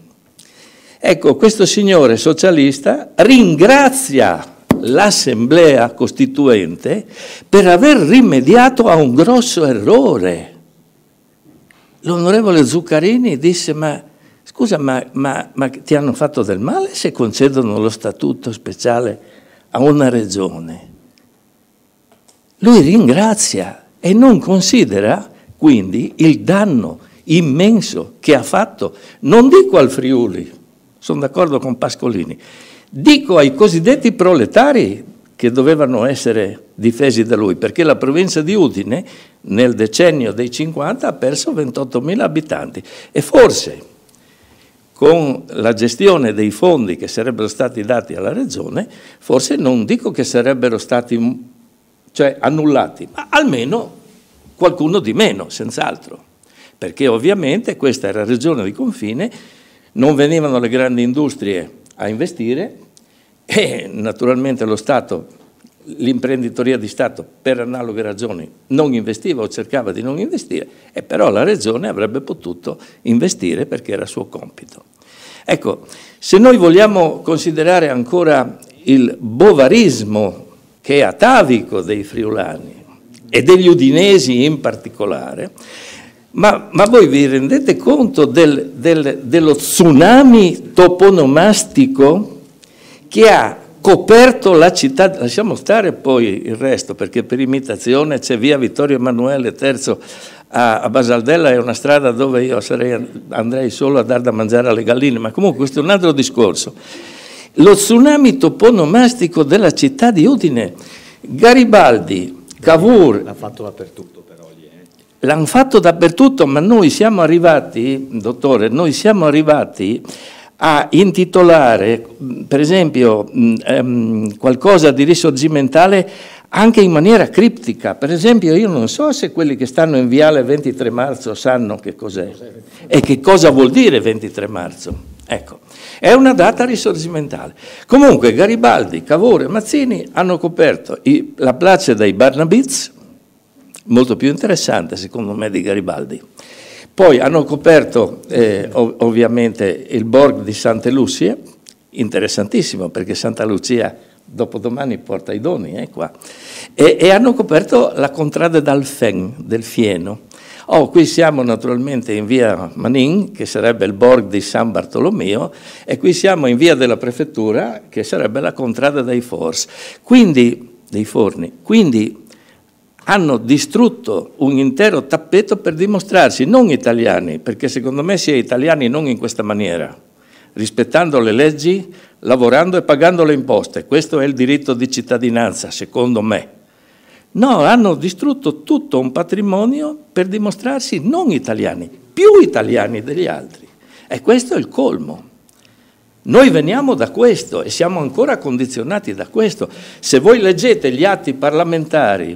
ecco questo signore socialista ringrazia l'Assemblea Costituente per aver rimediato a un grosso errore. L'onorevole Zuccarini disse ma Scusa, ma, ma, ma, ti hanno fatto del male se concedono lo statuto speciale a una regione? Lui ringrazia e non considera quindi il danno immenso che ha fatto, non dico al Friuli, sono d'accordo con Pascolini, dico ai cosiddetti proletari che dovevano essere difesi da lui, perché la provincia di Udine nel decennio dei 50 ha perso 28.000 abitanti e forse con la gestione dei fondi che sarebbero stati dati alla Regione, forse non dico che sarebbero stati cioè, annullati, ma almeno qualcuno di meno, senz'altro. Perché ovviamente questa era regione di confine, non venivano le grandi industrie a investire e naturalmente lo Stato, l'imprenditoria di Stato per analoghe ragioni non investiva o cercava di non investire e però la regione avrebbe potuto investire perché era suo compito. Ecco, se noi vogliamo considerare ancora il bovarismo che è atavico dei friulani e degli udinesi in particolare, ma, ma voi vi rendete conto del, del, dello tsunami toponomastico che ha coperto la città, lasciamo stare poi il resto perché per imitazione c'è via Vittorio Emanuele III a, Basaldella è una strada dove io sarei, andrei solo a dar da mangiare alle galline, ma comunque questo è un altro discorso. Lo tsunami toponomastico della città di Udine Garibaldi, Cavour... L'ha fatto dappertutto però. L'hanno fatto dappertutto, ma noi siamo arrivati, dottore, noi siamo arrivati a intitolare, per esempio, ehm, qualcosa di risorgimentale anche in maniera criptica. Per esempio, io non so se quelli che stanno in Viale 23 marzo sanno che cos'è e che cosa vuol dire 23 marzo. Ecco, è una data risorgimentale. Comunque Garibaldi, Cavour e Mazzini hanno coperto i, la place dei Barnabiz, molto più interessante secondo me di Garibaldi. Poi hanno coperto eh, ov ovviamente il Borg di Santa Lucia, interessantissimo perché Santa Lucia dopodomani porta i doni eh, qua, e, e, hanno coperto la contrada d'Alfen, del Fieno. Oh, qui siamo naturalmente in via Manin, che sarebbe il Borg di San Bartolomeo, e qui siamo in via della prefettura, che sarebbe la contrada dei Force, quindi, dei forni. Quindi hanno distrutto un intero tappeto per dimostrarsi non italiani, perché secondo me si è italiani non in questa maniera, rispettando le leggi, lavorando e pagando le imposte. Questo è il diritto di cittadinanza, secondo me. No, hanno distrutto tutto un patrimonio per dimostrarsi non italiani, più italiani degli altri. E questo è il colmo. Noi veniamo da questo e siamo ancora condizionati da questo. Se voi leggete gli atti parlamentari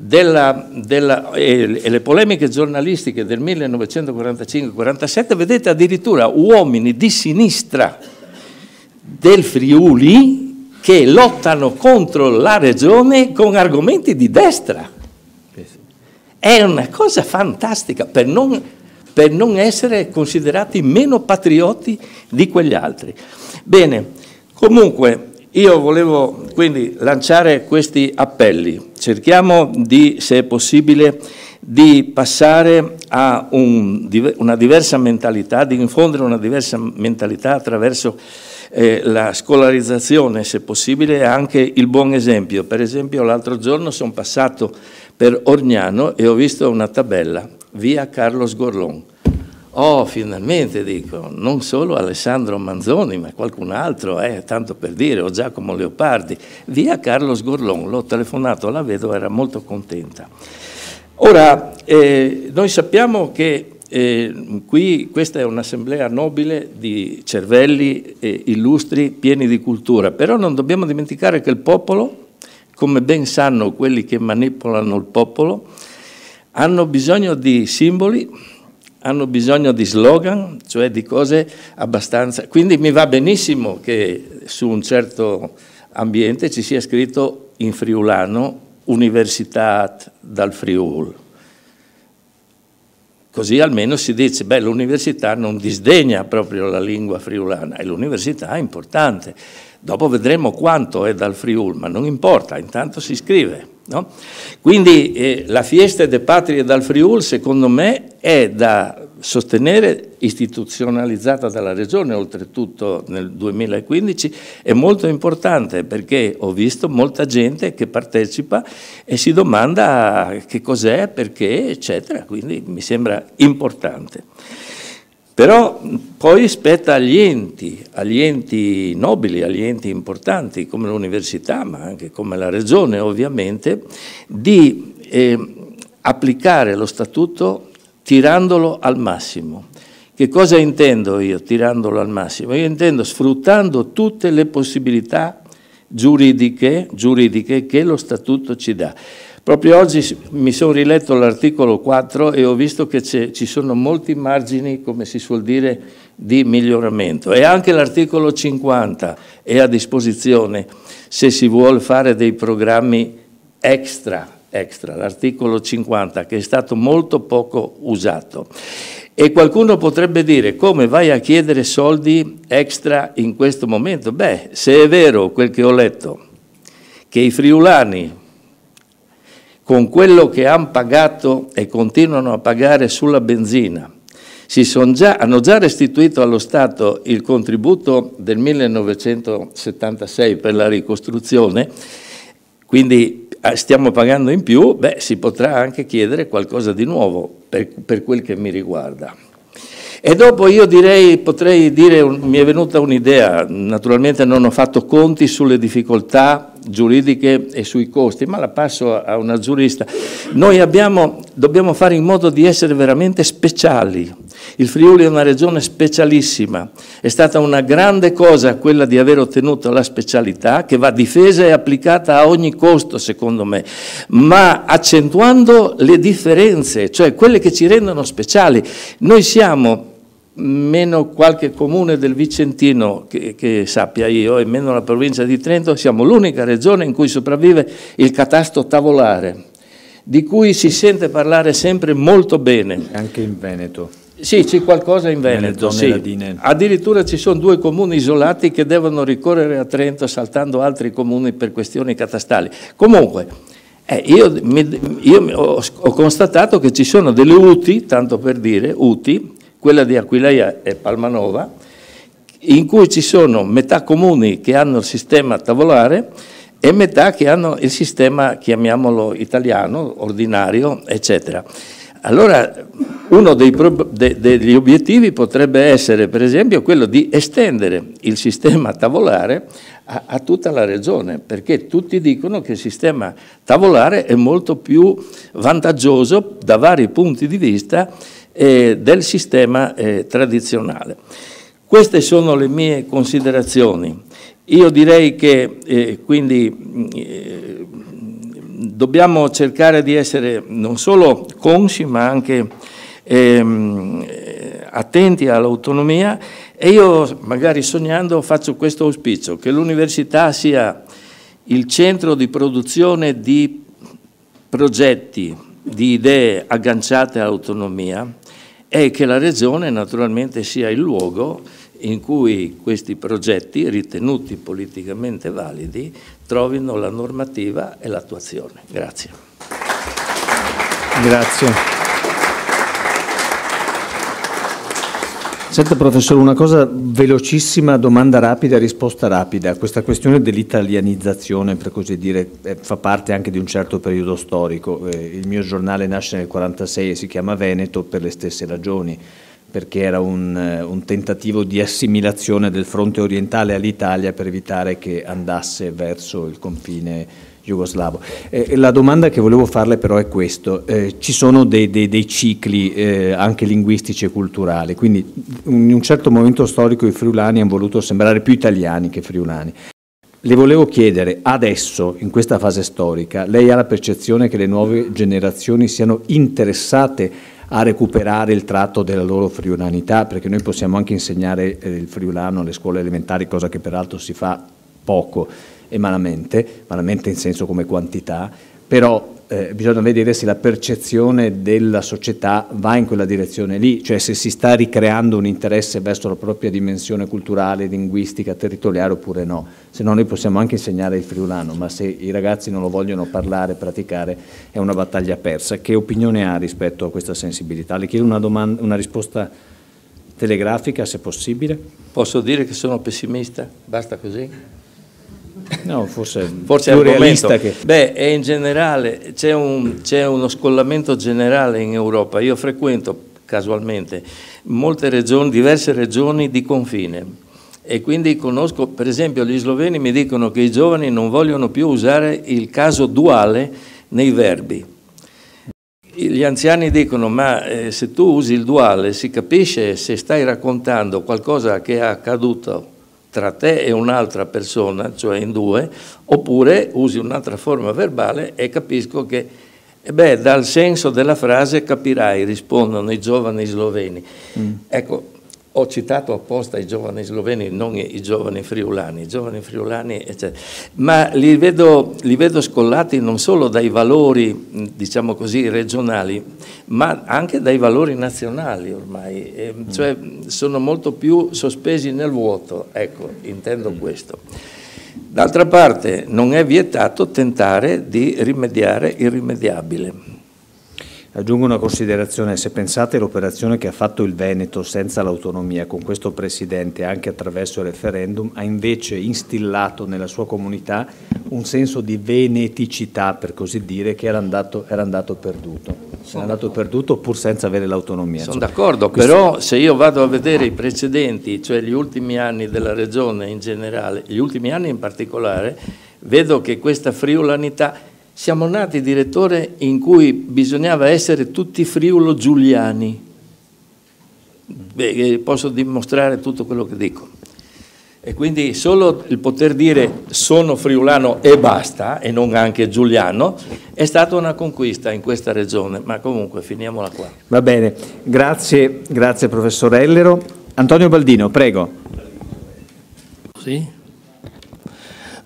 della, della, e, e le polemiche giornalistiche del 1945-47, vedete addirittura uomini di sinistra del Friuli che lottano contro la regione con argomenti di destra. È una cosa fantastica per non, per non essere considerati meno patrioti di quegli altri. Bene, comunque io volevo quindi lanciare questi appelli. Cerchiamo di, se è possibile, di passare a un, una diversa mentalità, di infondere una diversa mentalità attraverso eh, la scolarizzazione, se possibile, e anche il buon esempio. Per esempio, l'altro giorno sono passato per Orgnano e ho visto una tabella, via Carlos Gorlon Oh, finalmente dico, non solo Alessandro Manzoni, ma qualcun altro, eh, tanto per dire, o Giacomo Leopardi, via Carlo Sgorlon, l'ho telefonato alla vedova, era molto contenta. Ora, eh, noi sappiamo che eh, qui questa è un'assemblea nobile di cervelli eh, illustri, pieni di cultura, però non dobbiamo dimenticare che il popolo, come ben sanno quelli che manipolano il popolo, hanno bisogno di simboli, hanno bisogno di slogan, cioè di cose abbastanza... Quindi mi va benissimo che su un certo ambiente ci sia scritto in friulano Università dal Friul. Così almeno si dice, beh, l'università non disdegna proprio la lingua friulana e l'università è importante. Dopo vedremo quanto è dal Friul, ma non importa, intanto si scrive. No? Quindi eh, la fiesta de patrie dal Friul, secondo me, è da sostenere, istituzionalizzata dalla Regione, oltretutto nel 2015, è molto importante perché ho visto molta gente che partecipa e si domanda che cos'è, perché, eccetera, quindi mi sembra importante. Però poi spetta agli enti, agli enti nobili, agli enti importanti come l'università, ma anche come la regione ovviamente, di eh, applicare lo statuto tirandolo al massimo. Che cosa intendo io tirandolo al massimo? Io intendo sfruttando tutte le possibilità giuridiche, giuridiche che lo statuto ci dà. Proprio oggi mi sono riletto l'articolo 4 e ho visto che ci sono molti margini, come si suol dire, di miglioramento. E anche l'articolo 50 è a disposizione se si vuole fare dei programmi extra, extra l'articolo 50 che è stato molto poco usato. E qualcuno potrebbe dire come vai a chiedere soldi extra in questo momento? Beh, se è vero quel che ho letto, che i friulani con quello che hanno pagato e continuano a pagare sulla benzina. Già, hanno già restituito allo Stato il contributo del 1976 per la ricostruzione, quindi eh, stiamo pagando in più, beh, si potrà anche chiedere qualcosa di nuovo per, per quel che mi riguarda. E dopo io direi, potrei dire, mi è venuta un'idea, naturalmente non ho fatto conti sulle difficoltà giuridiche e sui costi, ma la passo a una giurista. Noi abbiamo, dobbiamo fare in modo di essere veramente speciali. Il Friuli è una regione specialissima, è stata una grande cosa quella di aver ottenuto la specialità che va difesa e applicata a ogni costo secondo me, ma accentuando le differenze, cioè quelle che ci rendono speciali. Noi siamo meno qualche comune del Vicentino che, che, sappia io e meno la provincia di Trento, siamo l'unica regione in cui sopravvive il catasto tavolare, di cui si sente parlare sempre molto bene. Anche in Veneto. Sì, c'è qualcosa in Veneto, sì. Addirittura ci sono due comuni isolati che devono ricorrere a Trento saltando altri comuni per questioni catastali. Comunque, eh, io, mi, io ho, ho, constatato che ci sono delle UTI, tanto per dire, UTI, quella di Aquileia e Palmanova, in cui ci sono metà comuni che hanno il sistema tavolare e metà che hanno il sistema, chiamiamolo italiano, ordinario, eccetera. Allora, uno dei, de, degli obiettivi potrebbe essere, per esempio, quello di estendere il sistema tavolare a, a, tutta la regione, perché tutti dicono che il sistema tavolare è molto più vantaggioso da vari punti di vista eh, del sistema eh, tradizionale. Queste sono le mie considerazioni. Io direi che eh, quindi eh, dobbiamo cercare di essere non solo consci ma anche ehm, attenti all'autonomia. E io magari sognando faccio questo auspicio, che l'università sia il centro di produzione di progetti, di idee agganciate all'autonomia e che la Regione naturalmente sia il luogo in cui questi progetti, ritenuti politicamente validi, trovino la normativa e l'attuazione. Grazie. Grazie. Senta professore, una cosa velocissima, domanda rapida, risposta rapida. Questa questione dell'italianizzazione, per così dire, eh, fa parte anche di un certo periodo storico. Eh, il mio giornale nasce nel 1946 e si chiama Veneto per le stesse ragioni perché era un, eh, un, tentativo di assimilazione del fronte orientale all'Italia per evitare che andasse verso il confine jugoslavo. Eh, la domanda che volevo farle però è questo, eh, ci sono dei, dei, dei cicli eh, anche linguistici e culturali, quindi in un certo momento storico i friulani hanno voluto sembrare più italiani che friulani. Le volevo chiedere, adesso, in questa fase storica, lei ha la percezione che le nuove generazioni siano interessate a recuperare il tratto della loro friulanità, perché noi possiamo anche insegnare eh, il friulano alle scuole elementari, cosa che peraltro si fa poco e malamente, malamente in senso come quantità, però eh, bisogna vedere se la percezione della società va in quella direzione lì, cioè se si sta ricreando un interesse verso la propria dimensione culturale, linguistica, territoriale oppure no. Se no noi possiamo anche insegnare il friulano, ma se i ragazzi non lo vogliono parlare, praticare, è una battaglia persa. Che opinione ha rispetto a questa sensibilità? Le chiedo una, domanda, una risposta telegrafica, se possibile. Posso dire che sono pessimista? Basta così? No, forse, forse più realista che... Beh, in generale, c'è, un, c'è uno scollamento generale in Europa. Io frequento casualmente molte regioni, diverse regioni di confine e quindi conosco, per esempio, gli sloveni mi dicono che i giovani non vogliono più usare il caso duale nei verbi. Gli anziani dicono, ma eh, se tu usi il duale si capisce se stai raccontando qualcosa che è accaduto tra te e un'altra persona, cioè in due, oppure usi un'altra forma verbale e capisco che, eh beh, dal senso della frase capirai, rispondono i giovani sloveni. Mm. Ecco, ho citato apposta i giovani sloveni, non i, giovani friulani, i giovani friulani, eccetera. ma li vedo, li vedo, scollati non solo dai valori, diciamo così, regionali, ma anche dai valori nazionali ormai, e, cioè sono molto più sospesi nel vuoto, ecco, intendo questo. D'altra parte non è vietato tentare di rimediare il rimediabile. Aggiungo una considerazione, se pensate all'operazione che ha fatto il Veneto senza l'autonomia, con questo Presidente, anche attraverso il referendum, ha invece instillato nella sua comunità un senso di veneticità, per così dire, che era andato, era andato perduto. Era andato perduto pur senza avere l'autonomia. Sono d'accordo, però se io vado a vedere i precedenti, cioè gli ultimi anni della Regione in generale, gli ultimi anni in particolare, vedo che questa friulanità siamo nati, direttore, in cui bisognava essere tutti friulo giuliani. Beh, eh, posso dimostrare tutto quello che dico. E quindi solo il poter dire sono friulano e basta, e non anche giuliano, è stata una conquista in questa regione, ma comunque finiamola qua. Va bene, grazie, grazie professor Ellero. Antonio Baldino, prego. Sì.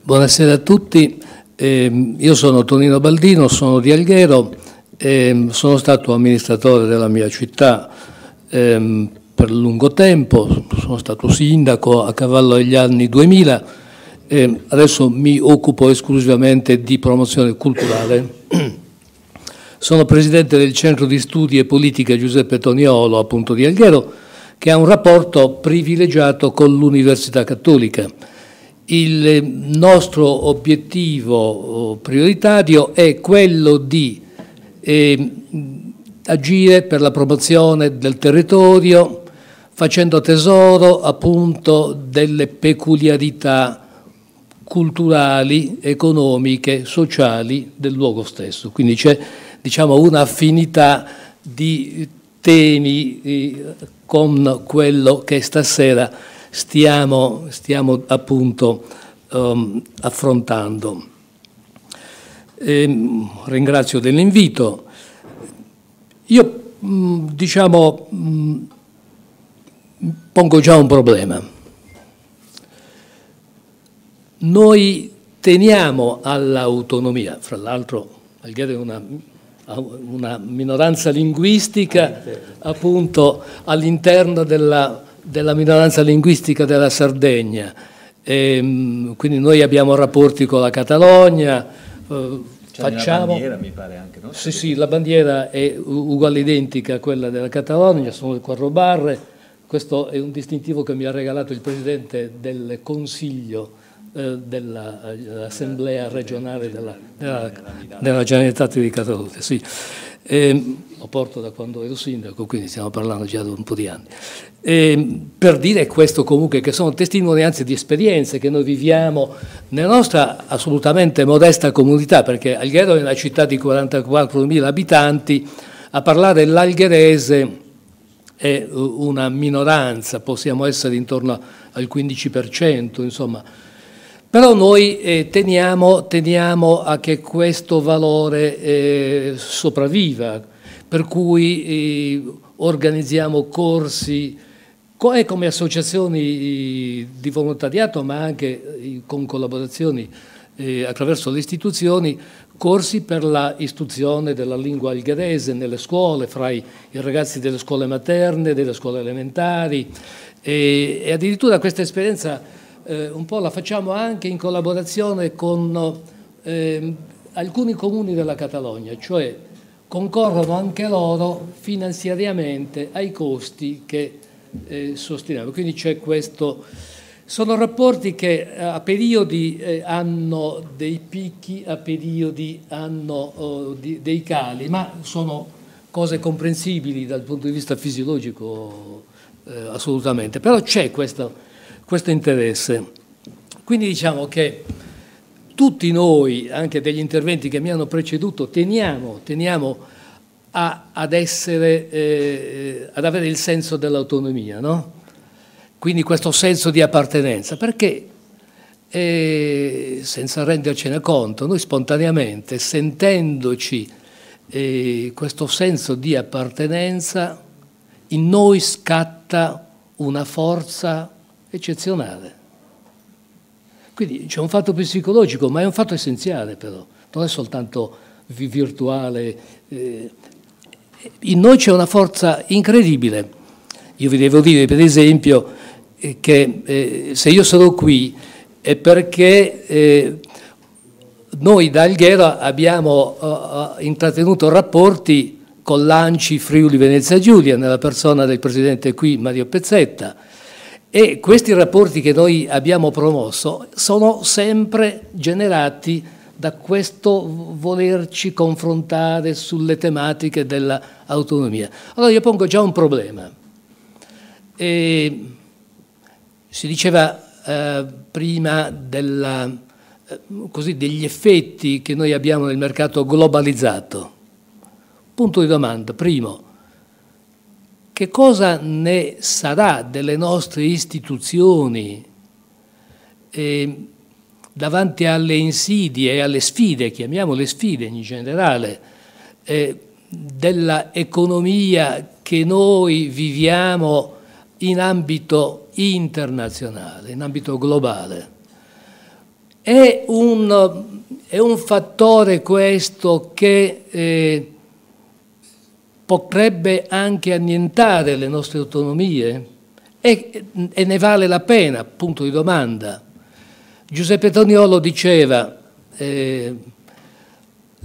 Buonasera a tutti. Eh, io sono Tonino Baldino, sono di Alghero, eh, sono stato amministratore della mia città eh, per lungo tempo, sono stato sindaco a cavallo degli anni 2000, adesso mi occupo esclusivamente di promozione culturale. Sono presidente del Centro di Studi e Politica Giuseppe Toniolo, appunto di Alghero, che ha un rapporto privilegiato con l'Università Cattolica il nostro obiettivo oh, prioritario è quello di eh, agire per la promozione del territorio facendo tesoro appunto delle peculiarità culturali, economiche, sociali del luogo stesso. Quindi c'è diciamo, un'affinità di temi eh, con quello che stasera stiamo, stiamo appunto um, affrontando. E, ehm, ringrazio dell'invito. Io mm, diciamo mm, pongo già un problema. Noi teniamo all'autonomia, fra l'altro è una, una minoranza linguistica appunto all'interno della della minoranza linguistica della Sardegna. E, ehm, quindi noi abbiamo rapporti con la Catalogna, eh, facciamo... La bandiera mi pare anche, no? Sì, sì, la bandiera è uguale identica a quella della Catalogna, sono le quattro barre. Questo è un distintivo che mi ha regalato il Presidente del Consiglio eh, dell'Assemblea regionale della, della, della Generalitat di Catalogna. Sì. E, ehm, lo porto da quando ero sindaco, quindi stiamo parlando già da un po' di anni. E, ehm, per dire questo comunque che sono testimonianze di esperienze che noi viviamo nella nostra assolutamente modesta comunità, perché Alghero è una città di 44.000 abitanti, a parlare l'algherese è una minoranza, possiamo essere intorno al 15%, insomma, però noi eh, teniamo, teniamo, a che questo valore eh, sopravviva, per cui eh, organizziamo corsi co come associazioni di volontariato, ma anche eh, con collaborazioni eh, attraverso le istituzioni, corsi per la istruzione della lingua algherese nelle scuole, fra i, i ragazzi delle scuole materne, delle scuole elementari. E, e addirittura questa esperienza eh, un po' la facciamo anche in collaborazione con eh, alcuni comuni della Catalogna, cioè concorrono anche loro finanziariamente ai costi che eh, sosteniamo. Quindi c'è questo. Sono rapporti che a periodi eh, hanno dei picchi, a periodi hanno oh, di, dei cali, ma sono cose comprensibili dal punto di vista fisiologico eh, assolutamente. Però c'è questo questo interesse. Quindi diciamo che tutti noi, anche degli interventi che mi hanno preceduto, teniamo, teniamo a, ad, essere, eh, ad avere il senso dell'autonomia, no? quindi questo senso di appartenenza, perché eh, senza rendercene conto, noi spontaneamente, sentendoci eh, questo senso di appartenenza, in noi scatta una forza eccezionale. Quindi c'è un fatto psicologico, ma è un fatto essenziale però, non è soltanto virtuale. Eh, in noi c'è una forza incredibile. Io vi devo dire, per esempio, eh, che eh, se io sono qui è perché noi da Alghero abbiamo intrattenuto rapporti con l'ANCI Friuli Venezia Giulia, nella persona del presidente qui Mario Pezzetta. E questi rapporti che noi abbiamo promosso sono sempre generati da questo volerci confrontare sulle tematiche dell'autonomia. Allora io pongo già un problema. E si diceva eh, prima della, eh, così, degli effetti che noi abbiamo nel mercato globalizzato. Punto di domanda. Primo, che cosa ne sarà delle nostre istituzioni eh, davanti alle insidie e alle sfide, chiamiamole sfide in generale, eh, dell'economia che noi viviamo in ambito internazionale, in ambito globale. È un, è un fattore questo che eh, potrebbe anche annientare le nostre autonomie e, e ne vale la pena, punto di domanda. Giuseppe Toniolo diceva eh,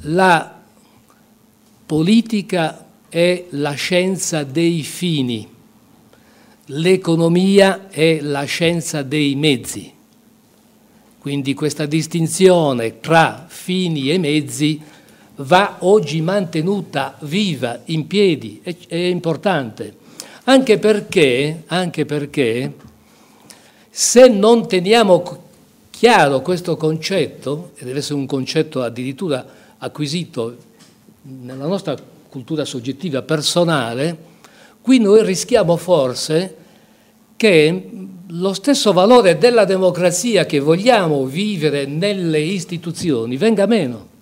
la politica è la scienza dei fini, l'economia è la scienza dei mezzi. Quindi questa distinzione tra fini e mezzi va oggi mantenuta viva, in piedi, è, importante, anche perché, anche perché se non teniamo chiaro questo concetto, e deve essere un concetto addirittura acquisito nella nostra cultura soggettiva personale, qui noi rischiamo forse che lo stesso valore della democrazia che vogliamo vivere nelle istituzioni venga meno.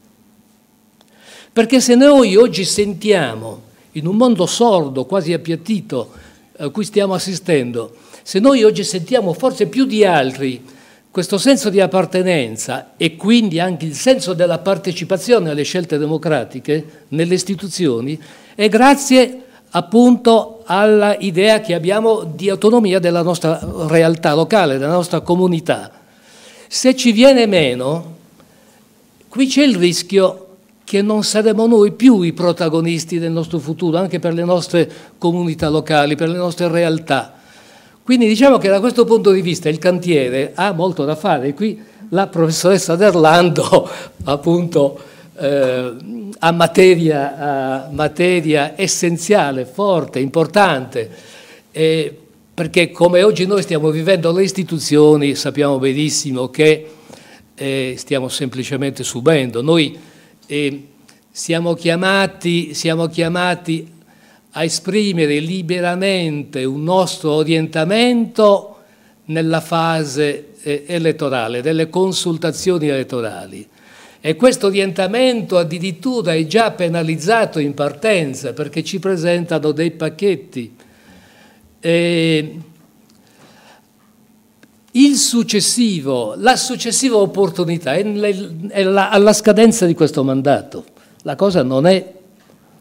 Perché se noi oggi sentiamo, in un mondo sordo, quasi appiattito, a cui stiamo assistendo, se noi oggi sentiamo forse più di altri questo senso di appartenenza e quindi anche il senso della partecipazione alle scelte democratiche nelle istituzioni, è grazie appunto all'idea che abbiamo di autonomia della nostra realtà locale, della nostra comunità. Se ci viene meno, qui c'è il rischio che non saremo noi più i protagonisti del nostro futuro, anche per le nostre comunità locali, per le nostre realtà. Quindi diciamo che da questo punto di vista il cantiere ha molto da fare. Qui la professoressa Derlando appunto eh, ha materia, materia, essenziale, forte, importante, eh, perché come oggi noi stiamo vivendo le istituzioni sappiamo benissimo che eh, stiamo semplicemente subendo. Noi e siamo chiamati, siamo chiamati a esprimere liberamente un nostro orientamento nella fase eh, elettorale, delle consultazioni elettorali. E questo orientamento addirittura è già penalizzato in partenza perché ci presentano dei pacchetti. E il successivo, la successiva opportunità è, è la, alla scadenza di questo mandato. La cosa non è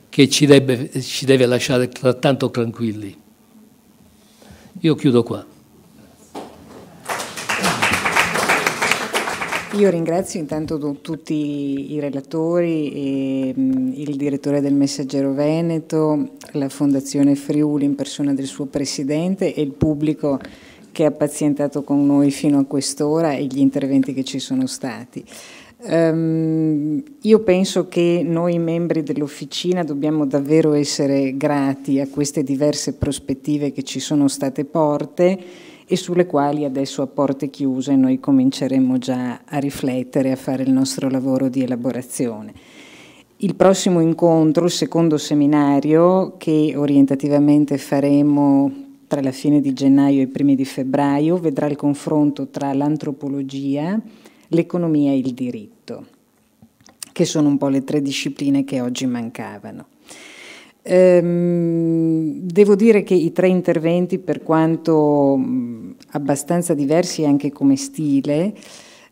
che ci deve, ci deve lasciare tanto tranquilli. Io chiudo qua. Io ringrazio intanto tutti i relatori, e, il direttore del Messaggero Veneto, la Fondazione Friuli in persona del suo presidente e il pubblico che ha pazientato con noi fino a quest'ora e gli interventi che ci sono stati. Um, io penso che noi membri dell'officina dobbiamo davvero essere grati a queste diverse prospettive che ci sono state porte e sulle quali adesso a porte chiuse noi cominceremo già a riflettere, a fare il nostro lavoro di elaborazione. Il prossimo incontro, il secondo seminario che orientativamente faremo tra la fine di gennaio e i primi di febbraio vedrà il confronto tra l'antropologia, l'economia e il diritto, che sono un po' le tre discipline che oggi mancavano. Ehm, devo dire che i tre interventi, per quanto abbastanza diversi anche come stile,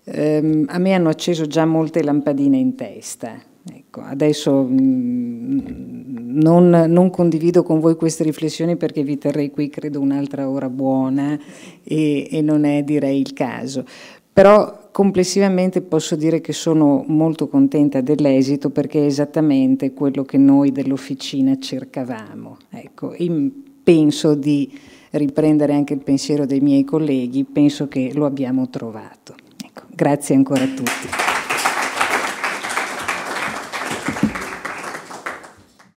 ehm, a me hanno acceso già molte lampadine in testa. Ecco, adesso non, non, condivido con voi queste riflessioni perché vi terrei qui, credo, un'altra ora buona e, e non è direi il caso. Però complessivamente posso dire che sono molto contenta dell'esito perché è esattamente quello che noi dell'officina cercavamo. Ecco, penso di riprendere anche il pensiero dei miei colleghi, penso che lo abbiamo trovato. Ecco, grazie ancora a tutti.